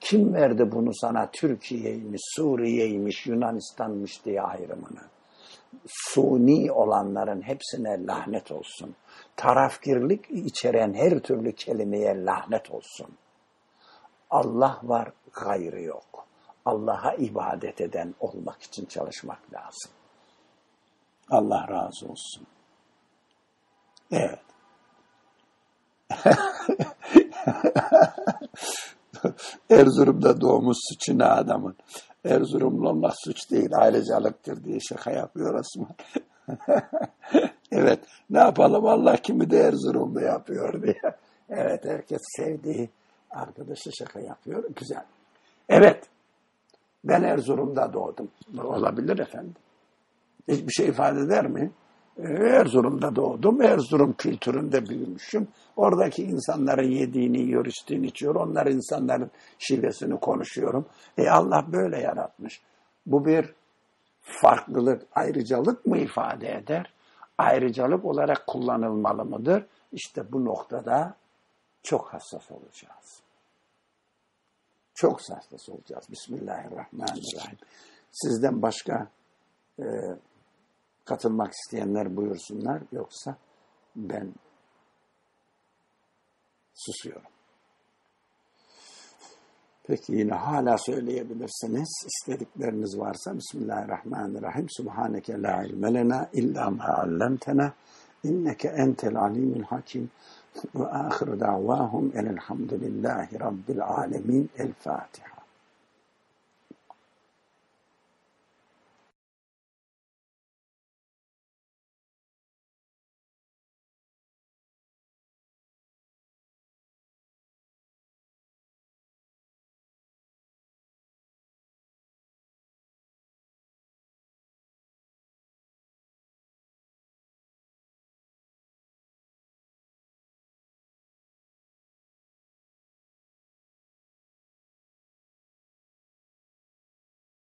Kim verdi bunu sana Türkiye'ymiş, Suriye'ymiş, Yunanistan'mış diye ayrımını? Suni olanların hepsine lanet olsun. Tarafgirlik içeren her türlü kelimeye lanet olsun. Allah var, gayrı yok. Allah'a ibadet eden olmak için çalışmak lazım. Allah razı olsun. Evet. Erzurum'da doğmuş suçu adamın. Erzurumlu olmak suç değil, ayrıcalıktır diye şaka yapıyor Osman. evet, ne yapalım Allah kimi de Erzurumlu yapıyor diye. Evet, herkes sevdiği arkadaşı şaka yapıyor. Güzel. Evet, ben Erzurum'da doğdum. Olabilir efendim. Hiçbir şey ifade eder mi? Erzurum'da doğdum. Erzurum kültüründe büyümüşüm. Oradaki insanların yediğini yiyor, içtiğini içiyor. Onlar insanların şivesini konuşuyorum. E Allah böyle yaratmış. Bu bir farklılık, ayrıcalık mı ifade eder? Ayrıcalık olarak kullanılmalı mıdır? İşte bu noktada çok hassas olacağız. Çok hassas olacağız. Bismillahirrahmanirrahim. Sizden başka e, katılmak isteyenler buyursunlar. Yoksa ben susuyorum. Peki yine hala söyleyebilirsiniz. İstedikleriniz varsa Bismillahirrahmanirrahim. Subhaneke la ilme lena illa ma allamtena inneke entel alimul hakim ve ahir davahum elhamdülillahi rabbil alemin. El Fatiha.